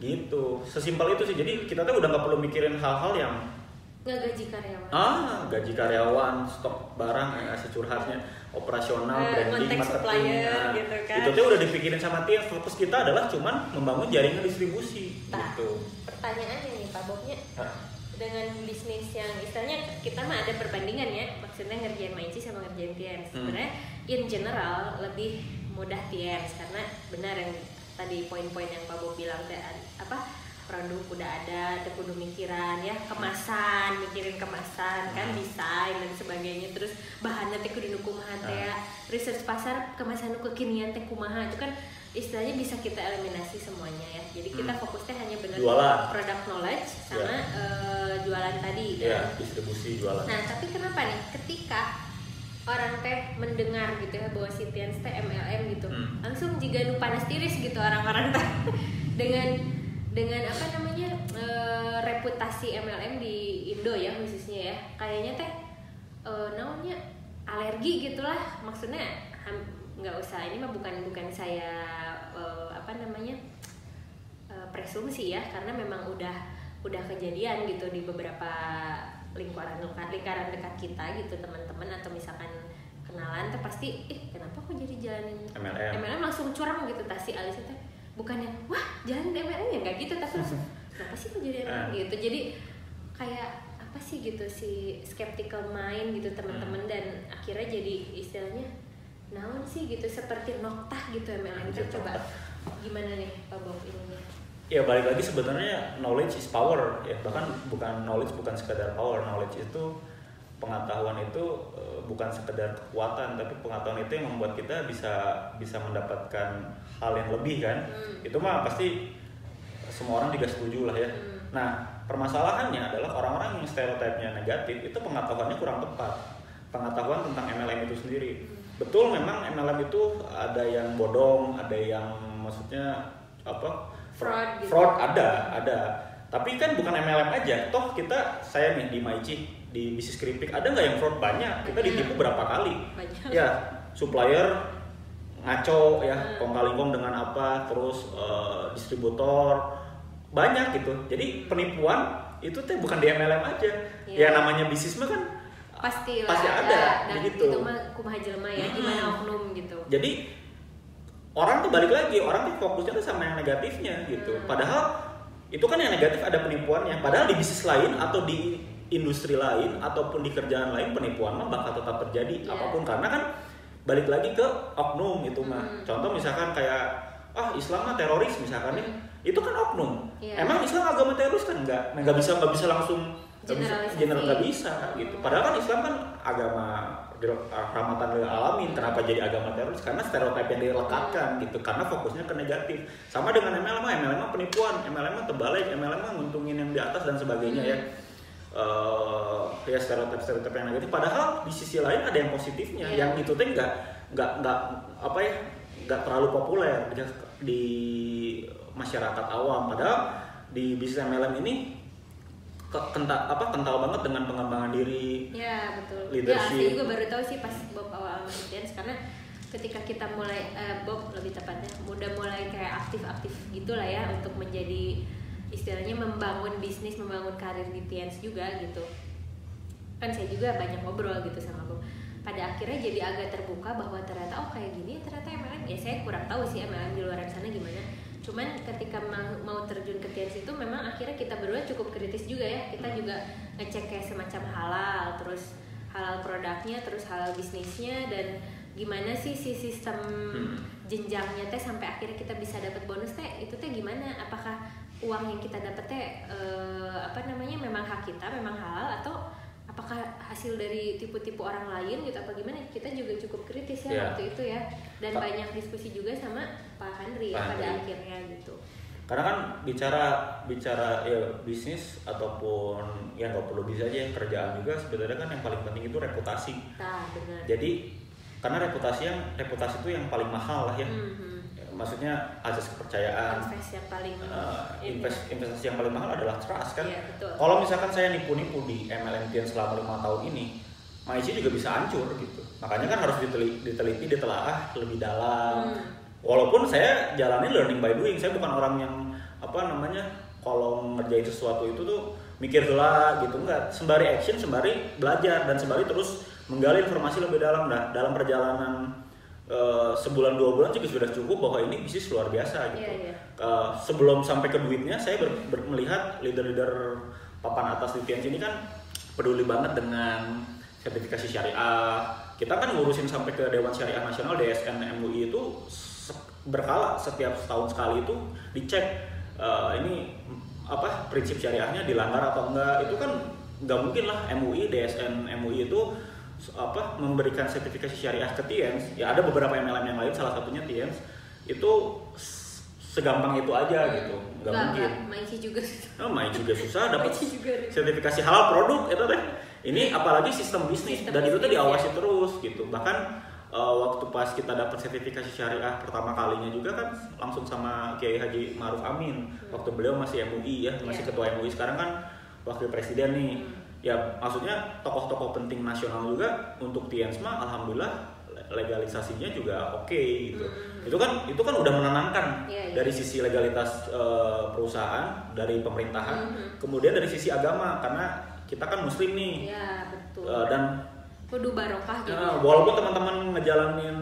gitu. Sesimpel itu sih. Jadi kita tuh udah nggak perlu mikirin hal-hal yang nggak gaji karyawan. Ah gaji karyawan stok barang eh, securhatnya operasional Eh, branding marketing nah, gitu kan. itu tuh udah dipikirin sama tim fokus kita adalah cuman membangun jaringan distribusi Nah. gitu. pertanyaannya nih Pak Bobnya. Nah, dengan bisnis yang istilahnya kita mah ada perbandingan ya. Maksudnya ngerjain Maici sama ngerjain Tiens Hmm. sebenarnya in general lebih mudah Tiens karena benar yang tadi poin-poin yang Pak Bob bilang apa produk udah ada ada kudu mikiran ya kemasan mikirin kemasan kan Hmm. desain dan sebagainya. Terus bahannya teh kudu kumaha teh ya. Research pasar kemasan kekinian teh kumaha. Itu kan istilahnya bisa kita eliminasi semuanya ya. Jadi kita Hmm. fokusnya hanya benar product knowledge sama eh, jualan tadi ya kan. distribusi jualan. Nah, tapi kenapa nih? Ketika orang teh mendengar gitu ya bahwa si Tians teh MLM gitu, Hmm. langsung jika nu panas tiris gitu orang-orang teh [LAUGHS] dengan dengan apa namanya eh, reputasi MLM di Indo ya khususnya ya, kayaknya teh eh, namanya alergi gitulah. Maksudnya nggak usah ini mah bukan bukan saya eh, apa namanya eh, presumsi ya. Karena memang udah udah kejadian gitu di beberapa lingkaran lingkaran dekat kita gitu teman-teman atau misalkan kenalan tuh pasti ih kenapa kok jadi jalanin MLM. MLM langsung curang gitu tasi alisnya teh bukannya wah jalanin MLM ya? Nggak gitu tapi langsung [LAUGHS] kenapa sih kok jadi MLM Ah. gitu. Jadi kayak apa sih gitu si skeptical mind gitu teman-teman Hmm. dan akhirnya jadi istilahnya naon sih gitu seperti noktah gitu MLM itu Anjir, coba gimana nih Pak Bob ininya? Ya balik lagi sebenarnya knowledge is power. Ya bahkan bukan knowledge bukan sekedar power knowledge itu pengetahuan itu eh, bukan sekedar kekuatan tapi pengetahuan itu yang membuat kita bisa bisa mendapatkan hal yang lebih kan. Hmm. itu mah pasti semua orang juga setuju lah ya. Hmm. nah permasalahannya adalah orang-orang yang stereotipnya negatif itu pengetahuannya kurang tepat. Pengetahuan tentang MLM itu sendiri. Betul memang MLM itu ada yang bodong ada yang maksudnya apa? Fraud gitu. fraud ada ada. Tapi kan bukan MLM aja. Toh kita saya nih di Maici di bisnis keripik ada nggak yang fraud banyak kita ditipu berapa kali Banyak. ya supplier ngaco ya Hmm. kong dengan apa terus eh, distributor banyak gitu jadi penipuan itu teh bukan di MLM aja Iya. ya namanya bisnis mah kan pasti Pasti ada, dan begitu. itu mah kumaha jelema ya gimana Hmm. oknum gitu jadi orang tuh balik lagi orang tuh fokusnya tuh sama yang negatifnya gitu Hmm. padahal itu kan yang negatif ada penipuannya padahal di bisnis lain atau di industri lain ataupun di kerjaan lain penipuan mah bakal tetap terjadi Iya. apa pun. Karena kan balik lagi ke oknum itu mah. Hmm. contoh misalkan kayak ah Islam mah teroris misalkan ya. Itu kan oknum. Iya. emang Islam agama teroris kan enggak? Nggak bisa nggak bisa langsung nggak bisa Generalisasi. general nggak bisa gitu. Padahal kan Islam kan agama dir- rahmatan lil alamin. Kenapa jadi agama teroris? Karena stereotip yang dilekatkan gitu. Karena fokusnya ke negatif. Sama dengan MLM mah MLM mah penipuan MLM mah terbalik MLM mah nguntungin yang di atas dan sebagainya ya eh ya stereotip stereotip yang negatif padahal di sisi lain ada yang positifnya Iya. yang itu teh nggak nggak nggak apa ya nggak terlalu populer di, di masyarakat awam padahal di bisnis MLM ini ke- kental apa kental banget dengan pengembangan diri Ya betul. Leadership. Ya, juga baru tahu sih pas Bob awal Dance karena ketika kita mulai eh, Bob lebih tepatnya udah mulai kayak aktif-aktif gitulah ya untuk menjadi istilahnya membangun bisnis, membangun karir di Tians juga gitu. Kan saya juga banyak ngobrol gitu sama Bob. Pada akhirnya jadi agak terbuka bahwa ternyata oh kayak gini ternyata MLM ya saya kurang tahu sih MLM di luar sana gimana. Cuman ketika mau, mau terjun ke Tians itu memang akhirnya kita berdua cukup kritis juga ya. Kita juga ngecek kayak semacam halal, terus halal produknya, terus halal bisnisnya dan gimana sih si sistem Hmm. jenjangnya teh sampai akhirnya kita bisa dapat bonus teh itu teh gimana? Apakah uang yang kita dapat teh eh, apa namanya memang hak kita, memang halal atau apakah hasil dari tipu-tipu orang lain gitu apa gimana? Kita juga cukup kritis ya Ya. waktu itu ya dan Pak- banyak diskusi juga sama Pak Handri ya Pak pada Handri. akhirnya gitu. karena kan bicara bicara ya bisnis ataupun ya nggak perlu bisa aja kerjaan juga sebenarnya kan yang paling penting itu reputasi Nah, benar. jadi karena reputasi yang reputasi itu yang paling mahal lah ya Mhm. Maksudnya asas kepercayaan Invest yang paling ini. invest, investasi yang paling mahal adalah trust kan betul. kalau misalkan saya nipu-nipu di MLM Tian selama lima tahun ini Maici juga bisa hancur gitu makanya kan harus diteliti, diteliti ditelaah lebih dalam Hmm. walaupun saya jalani learning by doing saya bukan orang yang apa namanya kalau ngerjain sesuatu itu tuh mikir lah gitu enggak sembari action sembari belajar dan sembari terus menggali informasi lebih dalam nah dalam perjalanan eh, sebulan dua bulan juga sudah cukup bahwa ini bisnis luar biasa gitu. Iya, iya. Eh, sebelum sampai ke duitnya saya ber- ber- melihat leader-leader papan atas di TNC ini kan peduli banget dengan sertifikasi syariah. Kita kan ngurusin sampai ke Dewan Syariah Nasional DSN MUI itu se- berkala setiap setahun sekali itu dicek eh, ini apa prinsip syariahnya dilanggar atau enggak. Itu kan nggak mungkin lah MUI DSN MUI itu apa memberikan sertifikasi syariah ke TIENS ya ada beberapa MLM yang lain salah satunya TIENS itu segampang itu aja gitu nggak mungkin. Maiki juga oh, main juga susah [LAUGHS] dapat sertifikasi halal produk itu deh ini apalagi sistem bisnis Sistem dan itu tuh bisnis, diawasi ya. terus gitu bahkan eh, waktu pas kita dapat sertifikasi syariah pertama kalinya juga kan langsung sama Kiai Haji Maruf Amin waktu beliau masih MUI ya masih Iya. ketua MUI sekarang kan wakil presiden nih Hmm. Ya maksudnya tokoh-tokoh penting nasional juga untuk Tiensma alhamdulillah le- legalisasinya juga oke gitu Hmm. itu kan itu kan udah menenangkan Iya, iya. dari sisi legalitas eh, perusahaan dari pemerintahan Mhm. kemudian dari sisi agama karena kita kan muslim nih ya betul Eh, dan kudu barokah gitu eh, walaupun teman-teman ngejalanin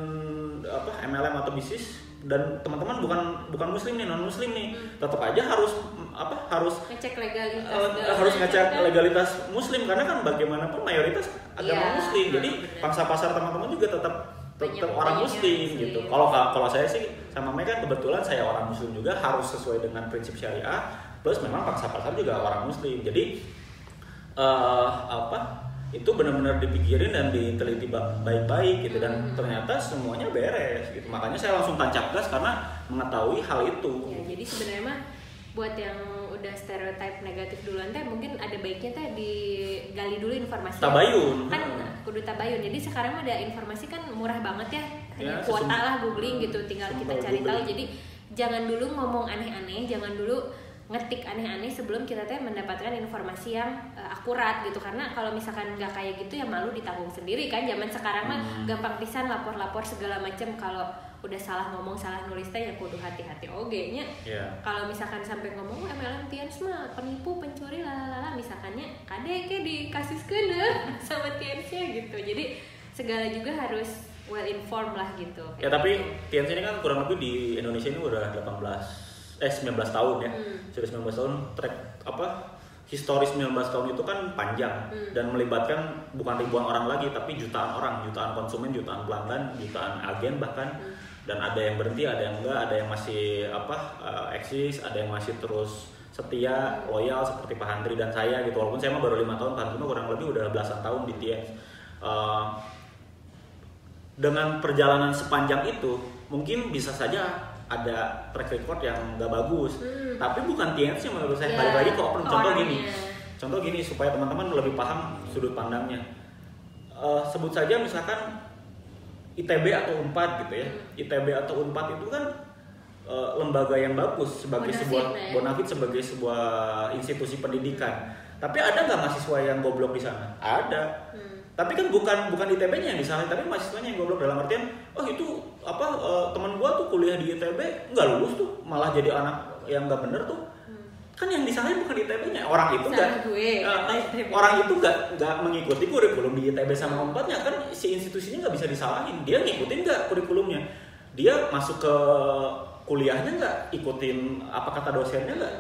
apa MLM atau bisnis dan teman-teman bukan bukan muslim nih non muslim nih Hmm. tetap aja harus apa harus ngecek legalitas segala harus ngecek kan. legalitas muslim karena kan bagaimanapun mayoritas agama Iya, muslim jadi benar. pangsa pasar teman-teman juga tetap tetap orang muslim muslim. gitu kalau kalau saya sih sama mereka kebetulan saya orang muslim juga harus sesuai dengan prinsip syariah plus memang pangsa pasar juga orang muslim jadi eh apa itu benar-benar dipikirin dan diteliti ba- baik-baik gitu dan Hmm. ternyata semuanya beres gitu. Makanya saya langsung tancap gas karena mengetahui hal itu. Ya jadi sebenarnya mah buat yang udah stereotip negatif duluan teh mungkin ada baiknya teh digali dulu informasi. Tabayun. kan kudu tabayun. Jadi sekarang mah ada informasi kan murah banget ya. Hanya Ya, kuota lah googling gitu tinggal kita cari tahu. jadi jangan dulu ngomong aneh-aneh jangan dulu ngetik aneh-aneh sebelum kita teh mendapatkan informasi yang eh, akurat gitu. Karena kalau misalkan nggak kayak gitu ya malu ditanggung sendiri kan. Zaman sekarang mah Hmm. gampang pisan lapor-lapor segala macam kalau udah salah ngomong salah nulis teh ya kudu hati-hati. Oge nya. Ya kalau misalkan sampai ngomong "Oh, MLM Tians mah penipu pencuri lalala misalkannya kade ke dikasihkeun [LAUGHS] deh sama Tiansnya gitu. Jadi segala juga harus well informed lah gitu. Ya tapi TNC ini kan kurang lebih di Indonesia ini udah 18 eh 19 tahun ya. Hmm. Sudah 19 tahun track apa historis 19 tahun itu kan panjang Hmm. dan melibatkan bukan ribuan orang lagi tapi jutaan orang, jutaan konsumen, jutaan pelanggan, jutaan agen bahkan Hmm. dan ada yang berhenti, ada yang enggak, ada yang masih apa eh, eksis, ada yang masih terus setia, loyal seperti Pak Handri dan saya gitu. Walaupun saya mah baru lima tahun, Pak Handri mah kurang lebih udah belasan tahun di TX. Eh, dengan perjalanan sepanjang itu mungkin bisa saja ada track record yang nggak bagus Hmm. tapi bukan yang menurut saya Ya, balik lagi ke open contoh orangnya. gini contoh gini supaya teman-teman lebih paham sudut pandangnya Eh, sebut saja misalkan ITB atau Unpad gitu ya Hmm. ITB atau Unpad itu kan eh, lembaga yang bagus sebagai Bonafit sebuah ya. bonafit sebagai sebuah institusi pendidikan tapi ada nggak mahasiswa yang goblok di sana ada Hmm. Tapi kan bukan bukan ITB-nya yang disalahin tapi mahasiswanya yang goblok dalam artian oh itu apa eh, teman gua tuh kuliah di ITB nggak lulus tuh malah jadi anak yang nggak bener tuh. Hmm. kan yang disalahin bukan ITB-nya orang itu nggak ITB. orang itu nggak nggak mengikuti kurikulum di ITB sama Unpadnya kan si institusinya nggak bisa disalahin. Dia ngikutin nggak kurikulumnya? Dia masuk ke kuliahnya nggak? Ikutin apa kata dosennya nggak?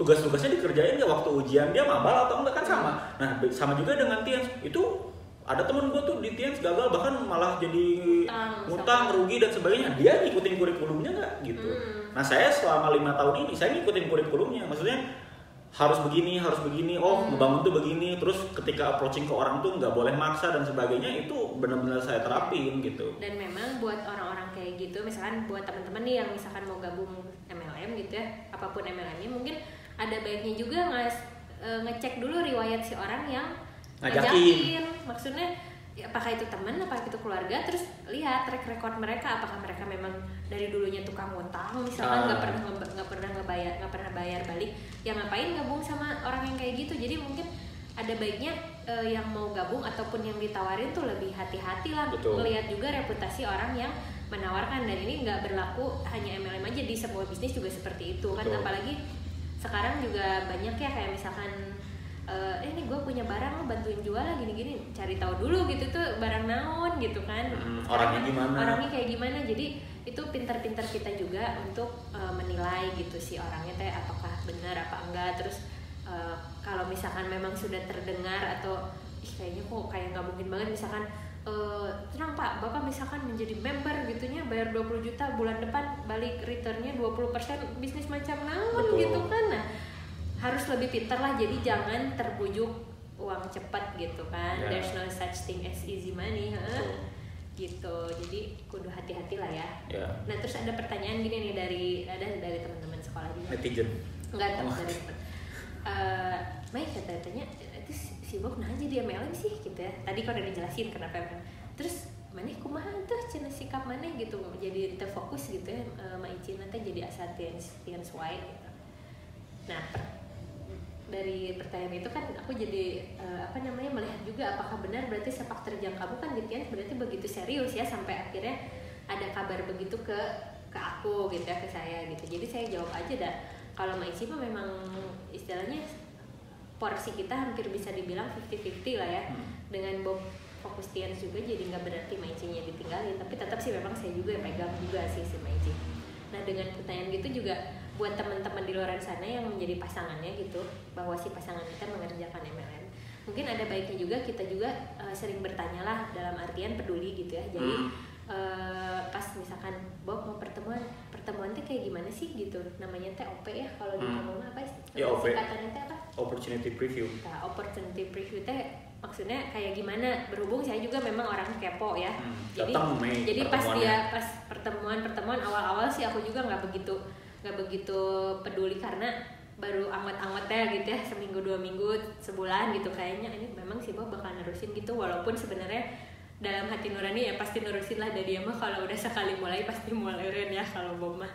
Tugas-tugasnya dikerjain nggak? Waktu ujian dia mabal atau enggak kan sama. Nah sama juga dengan Tians itu ada temen gue tuh di Tians gagal bahkan malah jadi Utang, rugi dan sebagainya. Dia ngikutin kurikulumnya nggak? Gitu. Hmm. nah saya selama lima tahun ini saya ngikutin kurikulumnya. Maksudnya harus begini harus begini oh Hmm. ngebangun tuh begini. Terus ketika approaching ke orang tuh nggak boleh maksa dan sebagainya itu benar-benar saya terapin gitu. Dan memang buat orang-orang kayak gitu misalkan buat teman-teman nih yang misalkan mau gabung MLM gitu ya apa pun MLM-nya mungkin ada baiknya juga ngas, e, ngecek dulu riwayat si orang yang Ngajakin. maksudnya ya, apakah itu teman apakah itu keluarga terus lihat track record mereka apakah mereka memang dari dulunya tukang utang misalkan Ah. nggak pernah nge- nggak pernah ngebayar nggak pernah bayar balik yang ngapain gabung sama orang yang kayak gitu jadi mungkin ada baiknya eh, yang mau gabung ataupun yang ditawarin tuh lebih hati-hati lah Betul. melihat juga reputasi orang yang menawarkan dan ini nggak berlaku hanya MLM aja di sebuah bisnis juga seperti itu kan Betul. apalagi sekarang juga banyak ya kayak misalkan eh eh, ini gue punya barang lo bantuin jual lah gini-gini. Cari tahu dulu gitu tuh barang naon gitu kan. Hmm, orangnya kan gimana? orangnya kayak gimana. Jadi itu pintar-pintar kita juga untuk eh, menilai gitu si orangnya teh apakah benar apa enggak. Terus eh, kalau misalkan memang sudah terdengar atau ih kayaknya kok kayak nggak mungkin banget. Misalkan eh, tenang pak bapak misalkan menjadi member gitunya bayar 20 juta bulan depan balik returnnya 20% bisnis macam naon gitu kan. Nah harus lebih pintar lah jadi jangan terbujuk uang cepat gitu kan. Ya. there's no such thing as easy money? Betul. gitu. Jadi kudu hati-hati lah ya. Ya. Nah terus ada pertanyaan gini nih dari ada dari teman-teman sekolah juga. Netizen. Enggak Oh. dari uh, Mai kata-katanya itu si- Bob nah aja dia MLM sih? Gitu ya. Tadi kan udah dijelasin kenapa MLM terus mana kumaha tuh? Cina sikap mana? Gitu. Jadi terfokus gitu ya uh, Ma Icin nanti jadi asa tian gitu. Nah dari pertanyaan itu kan aku jadi uh, apa namanya melihat juga apakah benar berarti sepak terjang kamu kan di Tian berarti begitu serius ya sampai akhirnya ada kabar begitu ke ke aku gitu ya ke saya gitu. Jadi saya jawab aja dah. Kalau Maici memang istilahnya porsi kita hampir bisa dibilang 50-50 lah ya. Hmm. dengan Bob fokus juga jadi nggak berarti Maici-nya ditinggalin. Tapi tetap sih memang saya juga yang pegang juga sih si Maici nah dengan pertanyaan gitu juga buat teman-teman di luar sana yang menjadi pasangannya gitu bahwa si pasangan kita mengerjakan MLM mungkin ada baiknya juga kita juga eh, sering bertanya lah dalam artian peduli gitu ya. Jadi Hmm. eh, pas misalkan Bob mau pertemuan pertemuan teh kayak gimana sih? gitu. Namanya teh OP ya kalau di Hmm. kamu mah apa Ya, OP. singkatannya teh apa? Opportunity preview. Nah, opportunity preview teh maksudnya kayak gimana? Berhubung saya juga memang orang kepo ya. Hmm, jadi Mei, jadi pas dia pas pertemuan pertemuan awal-awal sih aku juga nggak begitu nggak begitu peduli karena baru anget-angetnya gitu ya seminggu dua minggu sebulan gitu kayaknya. Ini memang sih Bob bakal nerusin gitu walaupun sebenarnya dalam hati nurani ya pasti nerusin lah dari dia mah kalau udah sekali mulai pasti mulerin ya kalau Bob mah.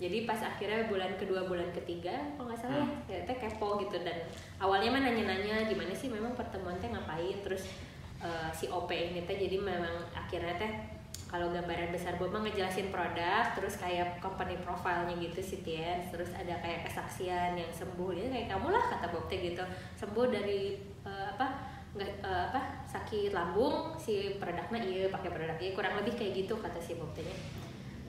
Jadi pas akhirnya bulan kedua bulan ketiga kalau nggak salah ya teh kepo gitu. Dan awalnya mah nanya-nanya gimana sih memang pertemuan teh ngapain? Terus eh, si OP ini teh jadi memang akhirnya teh kalau gambaran besar Bob mah ngejelasin produk terus kayak company profile-nya gitu si Tien terus ada kayak kesaksian yang sembuh dia kayak kamu lah kata Bob teh gitu. Sembuh dari eh, apa nggak eh, apa sakit lambung si produknya iya pakai produk iya kurang lebih kayak gitu kata si Bob tehnya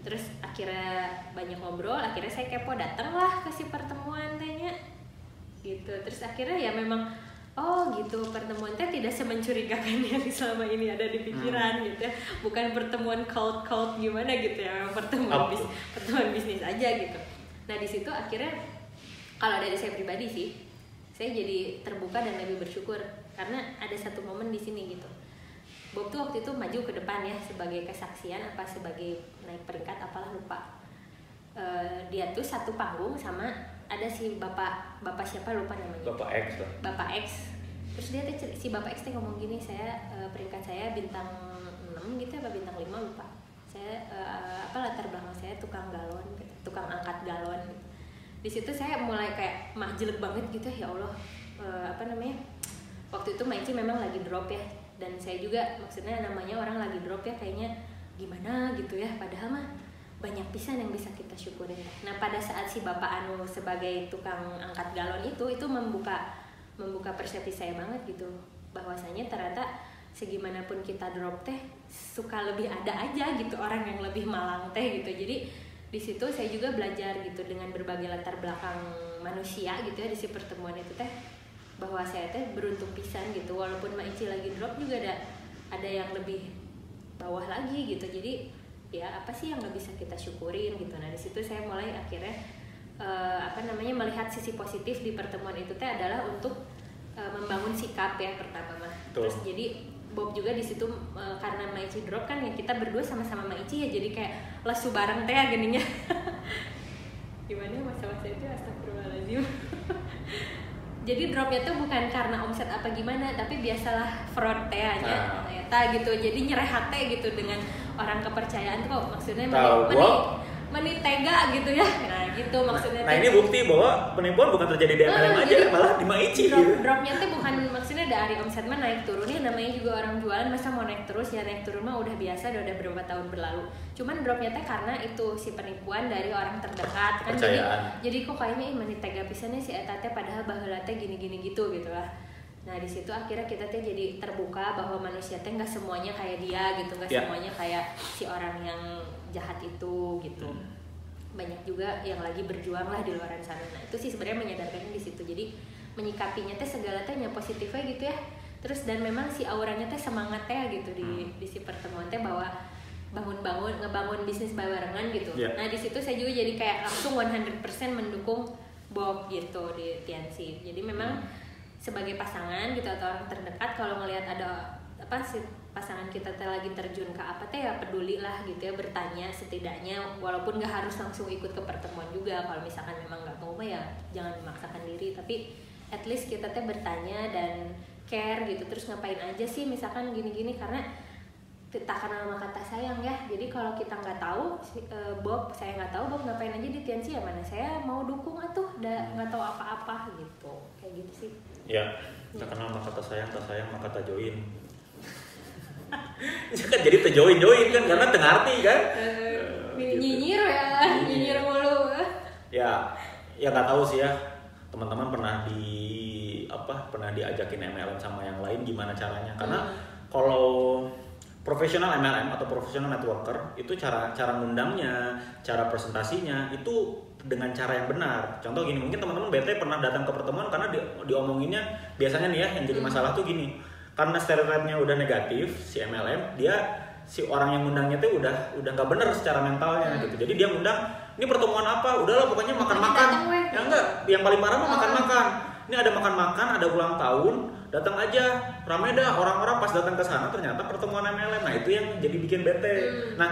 terus akhirnya banyak ngobrol akhirnya saya kepo datang lah ke si pertemuan tehnya gitu. Terus akhirnya ya memang oh gitu. Pertemuan teh tidak semencurigakan yang [LAUGHS] selama ini ada di pikiran gitu ya. Bukan pertemuan cult cult gimana gitu ya. Pertemuan Apa? bis, pertemuan bisnis aja gitu. Nah di situ akhirnya kalau dari saya pribadi sih saya jadi terbuka dan lebih bersyukur. Karena ada satu momen di sini gitu. Bob tuh waktu itu maju ke depan ya sebagai kesaksian apa sebagai naik peringkat apalah lupa. Eh, dia tuh satu panggung sama ada si bapak bapak siapa lupa namanya Bapak X lah. bapak X terus dia tuh si bapak X tuh ngomong gini saya eh, peringkat saya bintang 6 gitu apa bintang 5 lupa saya eh, apa latar belakang saya tukang galon gitu, tukang angkat galon gitu. di situ saya mulai kayak mah jelek banget gitu ya Allah Eh, apa namanya waktu itu Maici memang lagi drop ya dan saya juga maksudnya namanya orang lagi drop ya kayaknya gimana gitu ya padahal mah banyak pisan yang bisa kita syukurin. Nah pada saat si bapak Anu sebagai tukang angkat galon itu itu membuka membuka persepsi saya banget gitu. Bahwasanya ternyata segimanapun kita drop teh suka lebih ada aja gitu orang yang lebih malang teh gitu. Jadi di situ saya juga belajar gitu dengan berbagai latar belakang manusia gitu ya di si pertemuan itu teh. Bahwa saya teh beruntung pisan gitu walaupun Mak Ici lagi drop juga ada ada yang lebih bawah lagi gitu. Jadi ya apa sih yang nggak bisa kita syukurin gitu. Nah di situ saya mulai akhirnya eh, apa namanya melihat sisi positif di pertemuan itu teh adalah untuk eh, membangun sikap ya pertama mah. Terus jadi Bob juga di situ eh, karena Maici drop kan ya kita berdua sama-sama Maici ya jadi kayak lesu bareng teh [LAUGHS] ya gininya gimana masa-masa itu? Astagfirullahaladzim. [LAUGHS] Jadi dropnya tuh bukan karena omset apa gimana tapi biasalah fraud teh aja Ah. ternyata gitu. Jadi nyerah hati gitu dengan orang kepercayaan tuh kok maksudnya Tahu, meni, gua. meni, meni tega gitu ya nah gitu maksudnya Nah teh. ini bukti bahwa penipuan bukan terjadi di MLM Ah, aja, jadi malah di Maici drop, gitu. dropnya tuh bukan maksudnya dari omset mah naik turun ya namanya juga orang jualan masa mau naik terus ya naik turun mah udah biasa udah, udah berapa tahun berlalu cuman dropnya teh karena itu si penipuan dari orang terdekat kan jadi jadi kok kayaknya ih meni tega pisannya si eta teh padahal baheula teh gini-gini gitu gitu lah nah di situ akhirnya kita teh jadi terbuka bahwa manusia teh nggak semuanya kayak dia gitu nggak Ya. semuanya kayak si orang yang jahat itu gitu Hmm. banyak juga yang lagi berjuang lah di luar sana nah itu sih sebenarnya menyadarkannya di situ jadi menyikapinya teh segala teh nya positifnya gitu ya terus dan memang si auranya teh semangat teh gitu di Hmm. di si pertemuan teh bahwa bangun-bangun ngebangun bisnis barengan gitu Iya. nah di situ saya juga jadi kayak langsung 100% mendukung Bob gitu di TNC jadi memang sebagai pasangan gitu atau orang terdekat kalau ngelihat ada apa sih pasangan kita teh lagi terjun ke apa teh ya peduli lah gitu ya bertanya setidaknya walaupun nggak harus langsung ikut ke pertemuan juga kalau misalkan memang nggak mau ya jangan memaksakan diri tapi at least kita teh bertanya dan care gitu terus ngapain aja sih misalkan gini-gini karena tak kenal sama kata sayang ya jadi kalau kita nggak tahu eh, Bob saya nggak tahu Bob ngapain aja di TNC ya mana saya mau dukung atuh nggak tahu apa-apa gitu kayak gitu sih Ya, tak kenal maka kata sayang, tak sayang maka tak join. [LAUGHS] Kan jadi te join kan karena tengah arti kan. Gitu. nyinyir ya nyinyir mulu Ya, ya nggak tahu sih ya teman-teman pernah di apa pernah diajakin MLM sama yang lain gimana caranya karena Hmm. kalau profesional MLM atau profesional networker itu cara cara ngundangnya cara presentasinya itu dengan cara yang benar contoh gini mungkin teman-teman BT pernah datang ke pertemuan karena di, diomonginnya biasanya nih ya yang jadi Hmm. masalah tuh gini karena stereotipnya udah negatif si MLM dia si orang yang ngundangnya tuh udah udah nggak bener secara mentalnya Hmm. gitu jadi dia ngundang ini pertemuan apa udahlah pokoknya makan Pokoknya makan datang, weh. ya enggak yang paling parah mah Oh. makan makan ini ada makan makan ada ulang tahun datang aja. Ramai dah orang-orang pas datang ke sana ternyata pertemuan MLM nah itu yang jadi bikin bete. Hmm. nah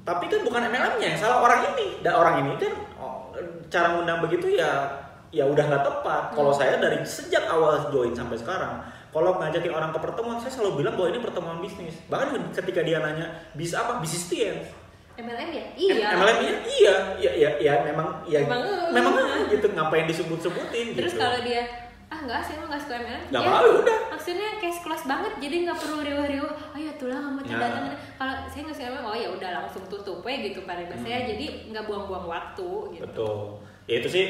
tapi kan bukan MLM-nya yang salah orang ini. Dan orang ini kan oh, cara ngundang begitu ya ya udah nggak tepat. Kalau Hmm. saya dari sejak awal join sampai sekarang kalau ngajakin orang ke pertemuan saya selalu bilang bahwa ini pertemuan bisnis. Bahkan ketika dia nanya bisa apa? Bisnis science MLM ya? Iya. MLM iya iya. Iya iya ya, memang ya Memang, eh. memang eh, gitu. Ngapain disebut-sebutin terus gitu. kalau dia ah enggak saya mah nggak suka MLM Nggak Ya, mau, ya udah. maksudnya case close banget jadi nggak perlu riuh-riuh. Ayo tuh lah kamu tuh Ya. datang kalau saya nggak suka MLM oh ya udah langsung tutup ya gitu pada Hmm. saya. Jadi nggak buang-buang waktu gitu. Betul. Ya itu sih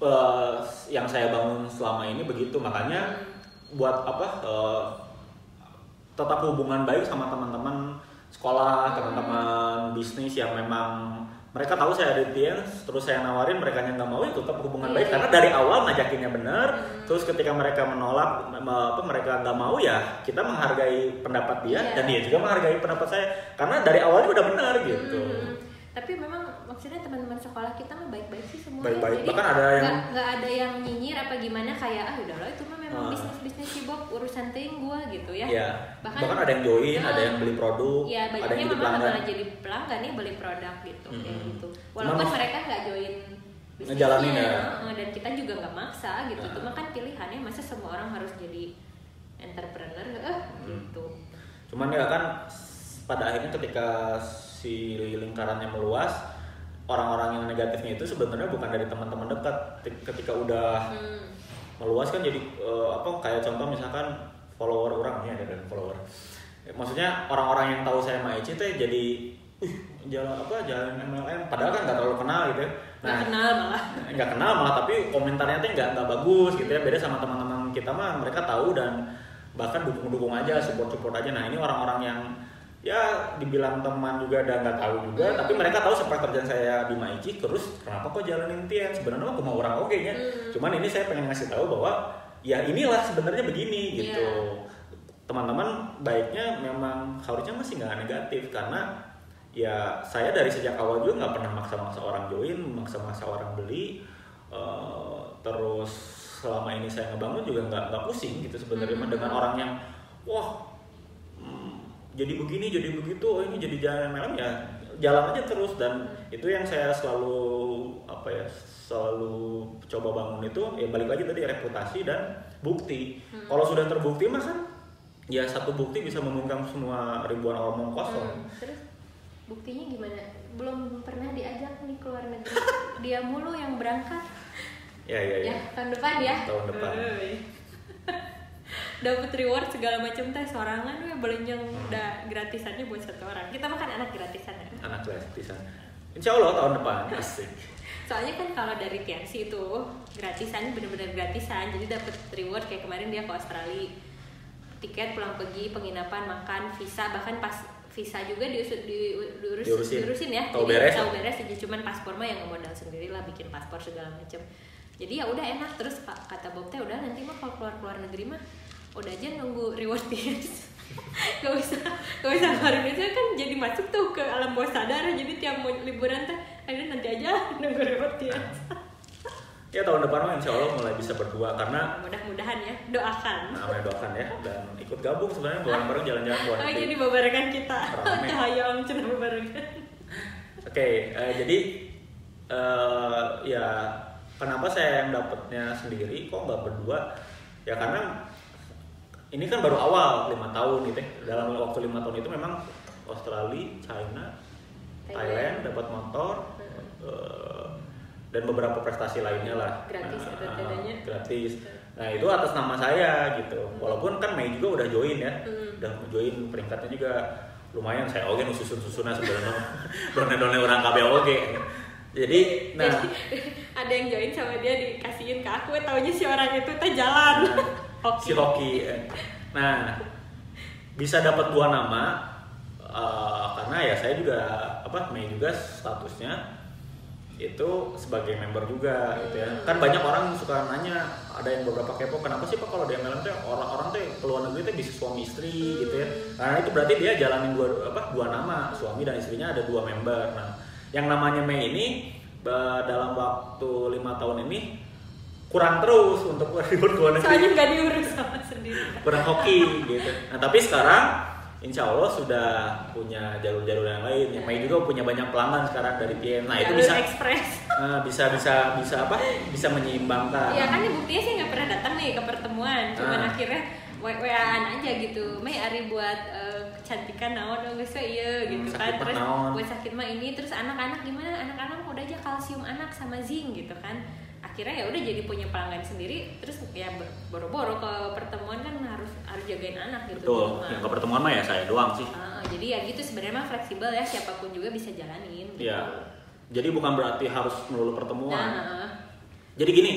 eh, yang saya bangun selama ini begitu. Makanya buat apa eh, tetap hubungan baik sama teman-teman sekolah teman-teman bisnis yang memang mereka tahu saya ada terus saya nawarin mereka yang nggak mau ya tetap hubungan Iya, baik iya. karena dari awal ngajakinnya bener Hmm. terus ketika mereka menolak me- apa mereka nggak mau ya kita menghargai pendapat dia Iya. dan dia juga menghargai pendapat saya karena dari awalnya udah benar gitu Hmm, tapi memang maksudnya teman-teman sekolah kita mah baik-baik sih semuanya. Baik-baik. Jadi Bahkan ada yang- nggak- nggak ada yang nyinyir apa gimana kayak ah udahlah itu mah memang Ah. bisnis bisnis sibuk urusan ting gua gitu ya. ya Bahkan- bahkan, ada yang join Ah. ada yang beli produk Iya ada yang jadi malah pelanggan malah jadi pelanggan nih beli produk gitu kayak Mm-mm. gitu. Walaupun mas- mereka nggak join Ngejalanin ya. dan kita juga nggak maksa gitu. Ah. Cuma kan pilihannya masa semua orang harus jadi entrepreneur eh Hmm. gitu. cuman ya kan pada akhirnya ketika si lingkarannya meluas orang-orang yang negatifnya itu sebenarnya bukan dari teman-teman dekat Ketik- ketika udah Hmm. meluas kan jadi eh, apa kayak contoh misalkan follower orang ya ada follower Ya, maksudnya orang-orang yang tahu saya Maici teh jadi uh, jalan apa jalan MLM padahal kan nggak terlalu kenal gitu ya. Nggak kenal malah. nggak kenal malah tapi komentarnya tuh nggak nggak bagus gitu ya beda sama teman-teman kita mah mereka tahu dan bahkan dukung-dukung aja support-support aja nah ini orang-orang yang ya dibilang teman juga dan nggak tahu juga Hmm. tapi mereka tahu sepak terjang saya di Maici terus kenapa kok jalanin Tian sebenarnya aku mau orang oke nya Hmm. cuman ini saya pengen ngasih tahu bahwa ya inilah sebenarnya begini gitu Iya. teman-teman baiknya memang harusnya masih nggak negatif karena ya saya dari sejak awal juga nggak pernah maksa-maksa orang join, maksa-maksa orang beli, eh, terus selama ini saya ngebangun juga nggak nggak pusing gitu sebenarnya Hmm. dengan orang yang wah jadi begini jadi begitu oh ini jadi jalan malam ya jalan aja terus dan itu yang saya selalu apa ya selalu coba bangun itu ya balik lagi tadi reputasi dan bukti Hmm. kalau sudah terbukti mah kan ya satu bukti bisa membungkam semua ribuan omong kosong Hmm, Terus buktinya gimana? Belum pernah diajak nih ke luar negeri. Dia mulu yang berangkat. ya ya ya, Ya, tahun depan ya. Tahun depan. Euy. Dapat reward segala macam teh sorangan we belenjeng Hmm. udah gratisannya buat satu orang. Kita makan anak gratisan ya. anak gratisan insya Allah tahun depan asik [LAUGHS] Soalnya kan kalau dari Tiansi itu gratisannya bener-bener gratisan. Jadi dapat reward kayak kemarin dia ke Australia. Tiket pulang pergi, penginapan, makan, visa bahkan pas visa juga diurus, di, diurus, Diurusin. diurusin ya. Tahu beres tahu beres aja cuman paspor mah yang modal sendiri lah bikin paspor segala macam. Jadi ya udah enak terus Pak, kata Bob teh udah nanti mah kalau keluar keluar negeri mah udah aja nunggu reward tiers. [LAUGHS] gak usah gak usah keluar Indonesia kan jadi masuk tuh ke alam bawah sadar. Jadi tiap mau liburan teh akhirnya nanti aja [LAUGHS] nunggu reward tiers. ya tahun depan mah insya Allah mulai bisa berdua. Karena mudah-mudahan ya doakan. Nah, doakan ya. Dan ikut gabung sebenarnya bareng-bareng jalan-jalan luar oh jadi babarengan kita. Rame. [LAUGHS] cahaya om cenah babarengan Oke, eh, jadi eh, ya kenapa saya yang dapatnya sendiri? Kok nggak berdua? Ya karena ini kan baru awal lima tahun gitu. ya. Dalam waktu lima tahun itu memang Australia, China, Thailand dapat motor eh, dan beberapa prestasi lainnya lah. Gratis Nah, ada tandanya. Gratis. Nah itu atas nama saya gitu. Walaupun kan Mei juga udah join ya, Hmm. udah join peringkatnya juga lumayan. Saya oke nu susun susunan sebenarnya [LAUGHS] done-done orang KBOG. Jadi, nah, Jadi, [LAUGHS] ada yang join sama dia dikasihin ke aku taunya si orang itu teh jalan Nah, [LAUGHS] si hoki. Nah, bisa dapat dua nama eh, karena ya saya juga apa Mei juga statusnya itu sebagai member juga gitu ya. Kan banyak orang suka nanya, ada yang beberapa kepo kenapa sih Pak kalau di MLM teh orang-orang teh ke luar negeri teh bisa suami istri gitu ya. Karena itu berarti dia jalanin dua apa dua nama, suami dan istrinya ada dua member. Nah, yang namanya Mei ini ba- dalam waktu lima tahun ini kurang terus untuk [LAUGHS] ke luar negeri soalnya nggak diurus sama sendiri kurang hoki gitu. Nah tapi sekarang Insya Allah sudah punya jalur-jalur yang lain. Yang Mei juga punya banyak pelanggan sekarang dari TM. Nah itu bisa ekspres eh, bisa bisa bisa apa? Bisa menyeimbangkan. Iya kan ya buktinya sih nggak pernah datang nih ke pertemuan, cuman Ah. akhirnya wa-waan aja gitu. Mei Ari buat eh, kecantikan naon oh geus iya gitu Hmm, kan. Terus naon. buat sakit mah ini terus anak-anak gimana? Anak-anak udah aja kalsium anak sama zinc gitu kan. Akhirnya ya udah jadi punya pelanggan sendiri terus ya boro-boro ke pertemuan kan harus harus jagain anak gitu Betul. rumah. Yang ke pertemuan mah ya saya doang sih. Ah, jadi ya gitu sebenarnya mah fleksibel ya siapa pun juga bisa jalanin gitu. Iya. Jadi bukan berarti harus melulu pertemuan. Nah, Jadi gini,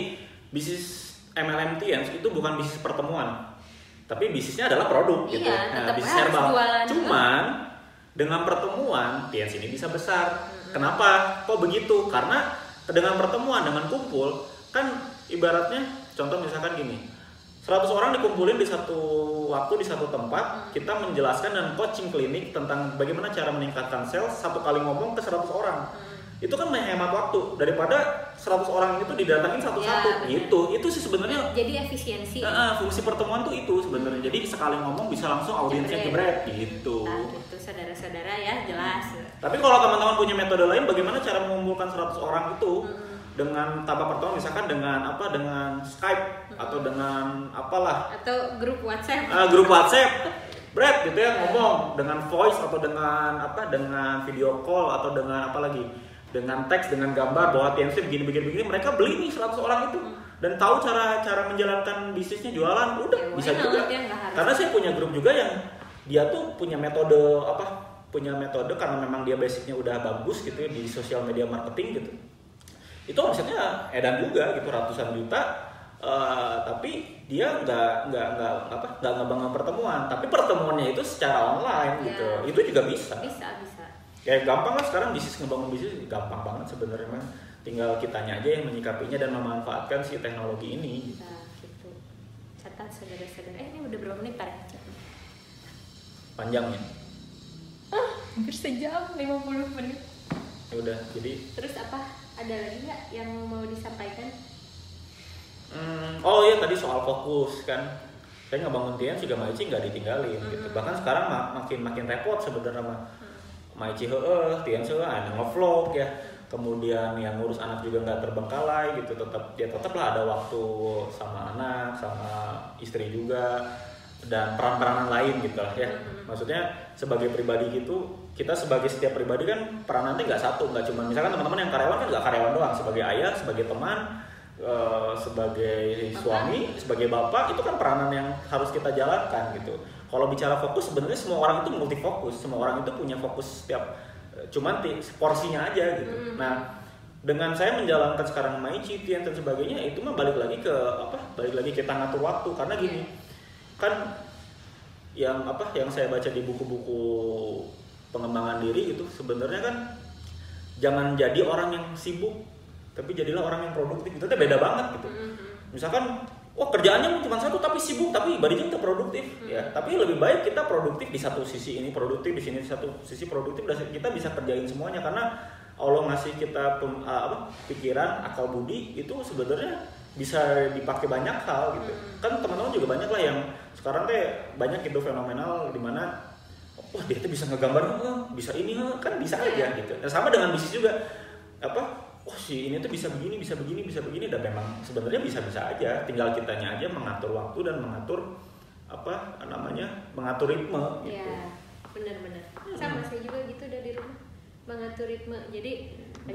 bisnis MLM TNs itu bukan bisnis pertemuan, tapi bisnisnya adalah produk gitu. Iya, tetap bisnis harus herbal. jualan juga. Cuman dengan pertemuan TNC ini bisa besar. Kenapa? Kok begitu? Karena dengan pertemuan, dengan kumpul, kan ibaratnya contoh misalkan gini, 100 orang dikumpulin di satu waktu di satu tempat, kita menjelaskan dan coaching klinik tentang bagaimana cara meningkatkan sales satu kali ngomong ke 100 orang. Itu kan menghemat waktu daripada 100 orang itu didatangin satu-satu. Ya, benar. itu itu sih sebenarnya jadi efisiensi ah, fungsi pertemuan tuh itu sebenarnya. Jadi sekali ngomong bisa langsung audiensnya Jebret. jebret gitu. nah gitu saudara-saudara ya jelas Tapi kalau teman-teman punya metode lain, bagaimana cara mengumpulkan 100 orang itu Hmm. dengan tanpa pertemuan, misalkan dengan apa? Dengan Skype atau dengan apalah atau grup WhatsApp ah, grup WhatsApp, Brad gitu ya ngomong dengan voice atau dengan apa? Dengan video call atau dengan apa lagi? Dengan teks, dengan gambar bahwa TNC begini begini begini, mereka beli nih 100 orang itu dan tahu cara cara menjalankan bisnisnya jualan, udah Ya, bisa juga. Ya. Karena saya punya grup juga yang dia tuh punya metode apa? Punya metode karena memang dia basicnya udah bagus gitu ya di sosial media marketing gitu. Itu omsetnya edan juga gitu ratusan juta. eh, tapi dia nggak nggak nggak apa nggak ngebangun pertemuan. Tapi pertemuannya itu secara online Ya. gitu itu juga bisa. Bisa bisa. Kayak gampang lah sekarang bisnis ngebangun bisnis. Gampang banget sebenarnya mah tinggal kitanya aja yang menyikapinya dan memanfaatkan si teknologi ini. Nah gitu. Catat saudara-saudara. Eh ini udah berapa menit Tar? panjangnya hampir sejam 50 menit. Ya udah jadi terus apa? Ada lagi nggak yang mau disampaikan? Hmm, oh iya tadi soal fokus kan. Saya ngebangun Tian juga Maici nggak ditinggalin gitu. Hmm. bahkan sekarang ma- makin makin repot sebenarnya mah. Maici heeh Tian heeh ada ngevlog ya. Kemudian yang ngurus anak juga nggak terbengkalai gitu. Tetap dia tetap lah ada waktu sama anak sama istri juga dan peran-peranan lain gitu lah ya Hmm. maksudnya sebagai pribadi gitu kita sebagai setiap pribadi kan peranannya nggak satu nggak cuma misalkan teman-teman yang karyawan kan nggak karyawan doang sebagai ayah sebagai teman eh, sebagai Bapak. suami sebagai bapak itu kan peranan yang harus kita jalankan gitu kalau bicara fokus sebenarnya semua orang itu multifokus semua orang itu punya fokus setiap eh, cuman porsinya aja gitu Hmm. nah dengan saya menjalankan sekarang Maici, Tian dan sebagainya itu mah balik lagi ke apa balik lagi kita ngatur waktu karena gini kan yang apa yang saya baca di buku-buku pengembangan diri itu sebenarnya kan jangan jadi orang yang sibuk tapi jadilah orang yang produktif. Itu beda banget gitu. Mhm. misalkan wah kerjaannya cuma satu tapi sibuk tapi ibadahnya kita produktif ya. Tapi lebih baik kita produktif di satu sisi ini produktif di sini di satu sisi produktif dan kita bisa kerjain semuanya. Karena Allah ngasih kita pem- apa, pikiran akal budi itu sebenarnya bisa dipakai banyak hal gitu. Kan teman-teman juga banyak lah yang sekarang teh banyak gitu fenomenal di mana wah dia tuh bisa ngegambar bisa ini kan bisa aja gitu. Dan sama dengan bisnis juga. Apa oh si ini tuh bisa begini bisa begini bisa begini. Dan memang sebenarnya bisa bisa aja. Tinggal kitanya aja mengatur waktu dan mengatur apa namanya mengatur ritme gitu. Ya benar-benar sama saya juga gitu udah di rumah mengatur ritme. Jadi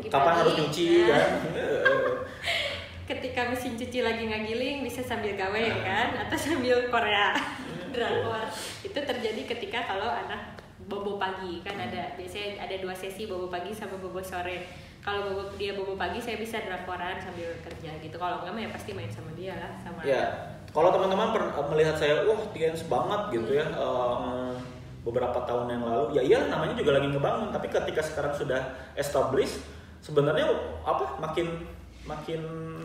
kapan harus nyuci nah, kan [LAUGHS] ketika mesin cuci lagi ngagiling bisa sambil gawe ya Nah. kan atau sambil Korea drakor. Itu terjadi ketika kalau anak bobo pagi. Kan ada biasanya ada dua sesi bobo pagi sama bobo sore. Kalau bobo dia bobo pagi saya bisa drakoran sambil kerja gitu. Kalau enggak mah ya pasti main sama dia lah sama ya kalau teman-teman per- melihat saya wah Tians banget gitu ya eh, beberapa tahun yang lalu ya iya namanya juga lagi ngebangun. Tapi ketika sekarang sudah established sebenarnya apa makin makin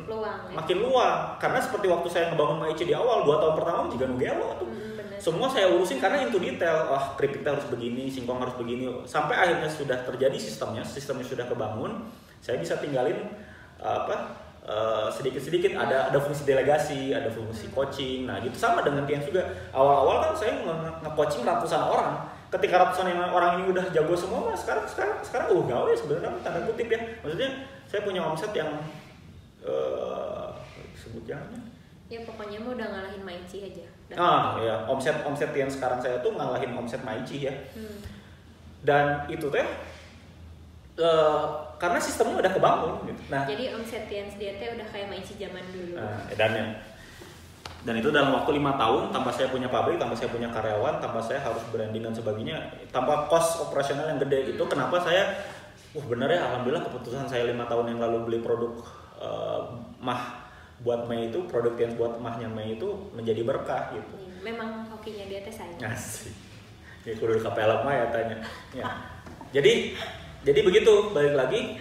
Luang, ya? makin luang. Karena seperti waktu saya ngebangun Maici di awal dua tahun pertama juga nugelo tuh. Mm, bener. semua saya urusin karena into detail. Wah keripiknya harus begini singkong harus begini. Sampai akhirnya sudah terjadi sistemnya sistemnya sudah kebangun saya bisa tinggalin uh, apa uh, sedikit-sedikit. Ada ada fungsi delegasi ada fungsi coaching. Nah gitu. Sama dengan Tian juga. Awal-awal kan saya nge- nge-coaching ratusan orang. Ketika ratusan orang ini udah jago semua mas sekarang sekarang sekarang uh gawe sebenarnya tanda kutip ya. Maksudnya saya punya omset yang uh, sebut jangan ya pokoknya mah udah ngalahin Maici aja Udah. Ah ya, omset omset yang sekarang saya tuh ngalahin omset Maici ya. Hmm. Dan itu teh eh, karena sistemnya udah kebangun gitu. Nah, jadi omset Tians dia teh udah kayak Maici zaman dulu nah edannya. Dan itu dalam waktu lima tahun, tanpa saya punya pabrik, tanpa saya punya karyawan, tanpa saya harus branding dan sebagainya, tanpa cost operasional yang gede itu, kenapa saya, wah bener ya, alhamdulillah keputusan saya lima tahun yang lalu beli produk eh, mah buat Mei itu, produk yang buat mahnya Mei itu menjadi berkah gitu. Iya, memang hokinya dia teh saya Asik. ya kudu kapela mah ya tanya ya. jadi jadi begitu balik lagi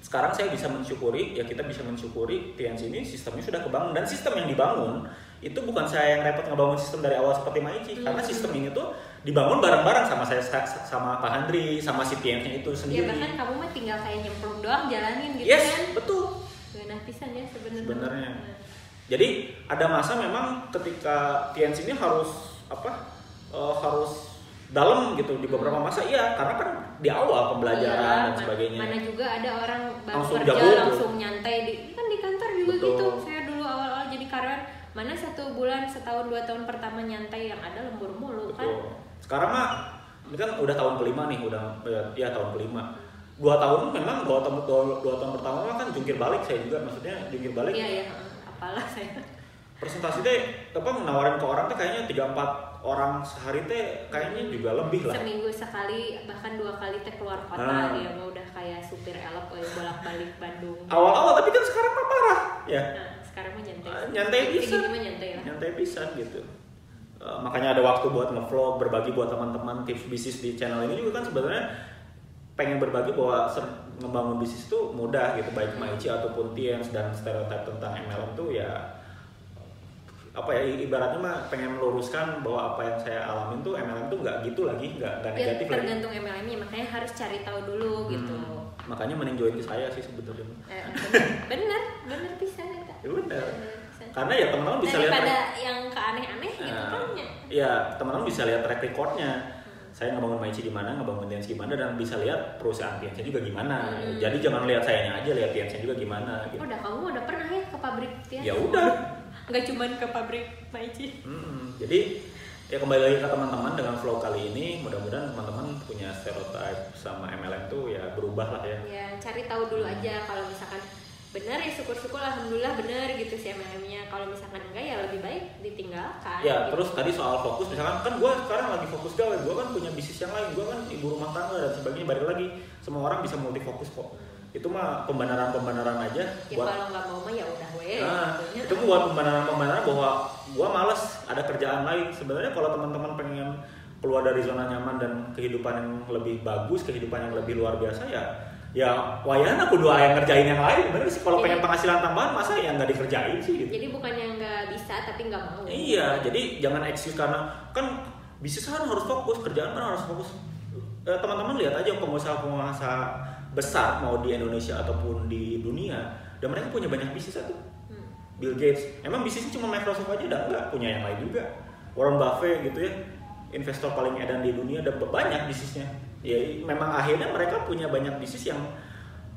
sekarang saya bisa mensyukuri ya kita bisa mensyukuri TNC ini sistemnya sudah kebangun dan sistem yang dibangun itu bukan saya yang repot ngebangun sistem dari awal seperti Maici Hmm. karena sistem ini tuh dibangun bareng-bareng sama saya sama Pak Handri sama si TNC itu ya sendiri bahkan kamu mah tinggal kayak nyemplung doang jalanin gitu yes kan betul Nah, pisan ya sebenarnya. Sebenarnya. Nah. Jadi ada masa memang ketika TNC ini harus apa eh, harus dalam gitu di beberapa masa iya karena kan di awal pembelajaran Iya, dan sebagainya. Mana juga ada orang baru Langsung kerja jago tuh. langsung nyantai di kan di kantor juga Betul. gitu. Saya dulu awal-awal jadi karyawan mana satu bulan setahun dua tahun pertama nyantai yang ada lembur mulu kan. Betul. Sekarang mah ini kan udah tahun kelima nih udah ya, ya tahun kelima. Dua tahun memang dua tahun dua, dua tahun pertama kan jungkir balik saya juga maksudnya jungkir balik. Iya ya, apalah saya. Presentasi teh apa nawarin ke orang teh kayaknya tiga empat orang sehari teh kayaknya juga lebih lah. Seminggu sekali bahkan dua kali teh keluar kota Ah. dia mah udah kayak supir elok eh, bolak-balik Bandung. Awal-awal tapi kan sekarang mah parah ya. Nah, sekarang mah nyantai. Ah, nyantai bisa. nyantai lah. nyantai pisan gitu Eh, makanya ada waktu buat ngevlog berbagi buat teman-teman tips bisnis di channel ini juga kan sebenarnya pengen berbagi bahwa ngebangun bisnis itu mudah gitu baik Maici ataupun Tiens dan stereotip tentang MLM tuh ya apa ya ibaratnya mah pengen meluruskan bahwa apa yang saya alamin tuh MLM tuh nggak gitu lagi nggak nggak Ya, negatif lagi tergantung MLM-nya makanya harus cari tahu dulu gitu. Hmm, makanya mending join ke saya sih sebetulnya Eh, bener, bener, bisa kak. ya Bener, karena ya teman-teman bisa lihat Daripada yang ke aneh-aneh gitu Nah, kan ya. Iya, teman-teman bisa lihat track recordnya. Saya ngebangun Maici di mana, ngebangun Tians gimana, dan bisa lihat perusahaan Tiansnya juga gimana. Hmm. Jadi jangan lihat sayanya aja, lihat Tiansnya juga gimana. Gitu. Udah kamu udah pernah ya ke pabrik? Ya udah. [LAUGHS] Nggak cuman ke pabrik Maici. Hmm, jadi ya kembali lagi ke teman-teman dengan flow kali ini. Mudah-mudahan teman-teman punya stereotype sama MLM tuh ya berubah lah ya. Ya cari tahu dulu aja kalau misalkan benar ya syukur-syukur alhamdulillah benar gitu si MLM-nya. Kalau misalkan enggak ya lebih baik ditinggalkan. Ya, gitu. terus tadi soal fokus, misalkan kan gue sekarang lagi fokus gawe, gue kan punya bisnis yang lain, gue kan ibu rumah tangga dan sebagainya. Balik lagi, semua orang bisa multi fokus kok. Itu mah pembenaran-pembenaran aja ya buat kalau nggak mau mah ya udah weh. Nah, gitu ya. itu buat pembenaran-pembenaran bahwa gua males ada kerjaan lain. Sebenarnya kalau teman-teman pengen keluar dari zona nyaman dan kehidupan yang lebih bagus, kehidupan yang lebih luar biasa ya ya wayana kudu yang ngerjain yang lain. Bener sih kalau pengen penghasilan tambahan masa ya nggak dikerjain sih gitu. Jadi bukannya nggak bisa tapi nggak mau. Iya, jadi jangan excuse karena kan bisnis kan harus fokus, kerjaan kan harus fokus. Eh, teman-teman lihat aja pengusaha-pengusaha besar mau di Indonesia ataupun di dunia, dan mereka punya banyak bisnis tuh. Hmm. Bill Gates, emang bisnisnya cuma Microsoft aja dan enggak punya yang lain juga. Warren Buffett gitu ya, investor paling edan di dunia dan banyak bisnisnya. Ya memang akhirnya mereka punya banyak bisnis yang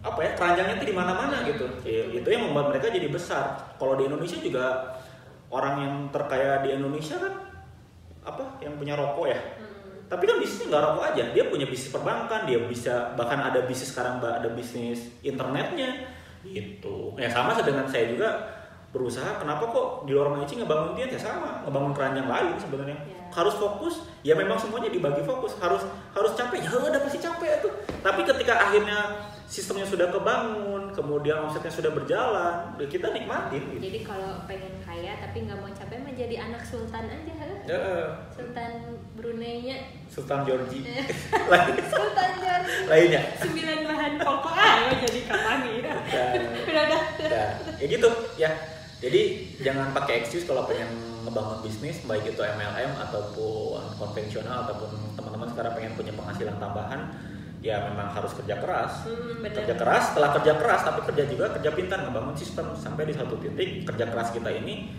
apa ya keranjangnya tuh di mana-mana gitu. Ya, itu yang membuat mereka jadi besar. Kalau di Indonesia juga orang yang terkaya di Indonesia kan apa yang punya rokok ya. Hmm. Tapi kan bisnisnya nggak rokok aja, dia punya bisnis perbankan, dia bisa bahkan ada bisnis sekarang ada bisnis internetnya gitu. Ya sama dengan saya juga berusaha. Kenapa kok di luar Maici ngebangun dia ya sama, ngebangun keranjang lain sebenarnya. Ya. Harus fokus, ya memang semuanya dibagi fokus. Harus harus capek, ya udah pasti capek tuh. Tapi ketika akhirnya sistemnya sudah kebangun, kemudian omsetnya sudah berjalan, ya kita nikmatin. Gitu. Jadi kalau pengen kaya tapi nggak mau capek mah jadi anak sultan aja. Ya, Sultan Brunei-nya. Sultan Georgie [LAUGHS] lain Sultan George. lainnya. Sembilan bahan pokok ah jadi kapan? Dan, Udah udah. ya, ya gitu ya. Jadi jangan pakai excuse kalau pengen ngebangun bisnis baik itu MLM ataupun konvensional ataupun teman-teman sekarang pengen punya penghasilan tambahan ya memang harus kerja keras. Hmm, Kerja keras, setelah kerja keras tapi kerja juga kerja pintar ngebangun sistem sampai di satu titik kerja keras kita ini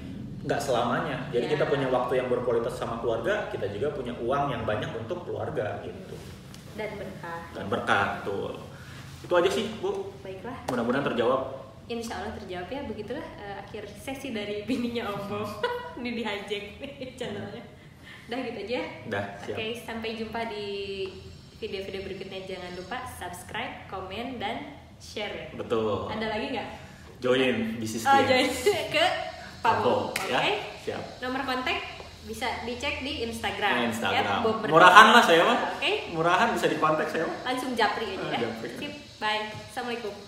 nggak selamanya. Jadi Ya. kita punya waktu yang berkualitas sama keluarga, kita juga punya uang yang banyak untuk keluarga gitu. Dan berkah. Dan berkat tuh. Itu aja sih, Bu. Baiklah. Mudah-mudahan terjawab. Insya Allah terjawab ya begitulah eh, akhir sesi dari bininya Om Bom. [LAUGHS] Ini di hijack nih channelnya. Udah gitu aja. ya? Dah. Oke, sampai jumpa di video-video berikutnya. Jangan lupa subscribe, komen, dan share ya. Betul. Ada lagi nggak? Join bisnis Oh, dia. join [LAUGHS] ke Pabo. Oke. ya. Siap. Nomor kontak bisa dicek di Instagram. Instagram. Ya, Bob. Murahan lah saya mah. Oke. Murahan bisa dikontak saya mah. Langsung japri aja ya. japri. Sip. Bye. Assalamualaikum.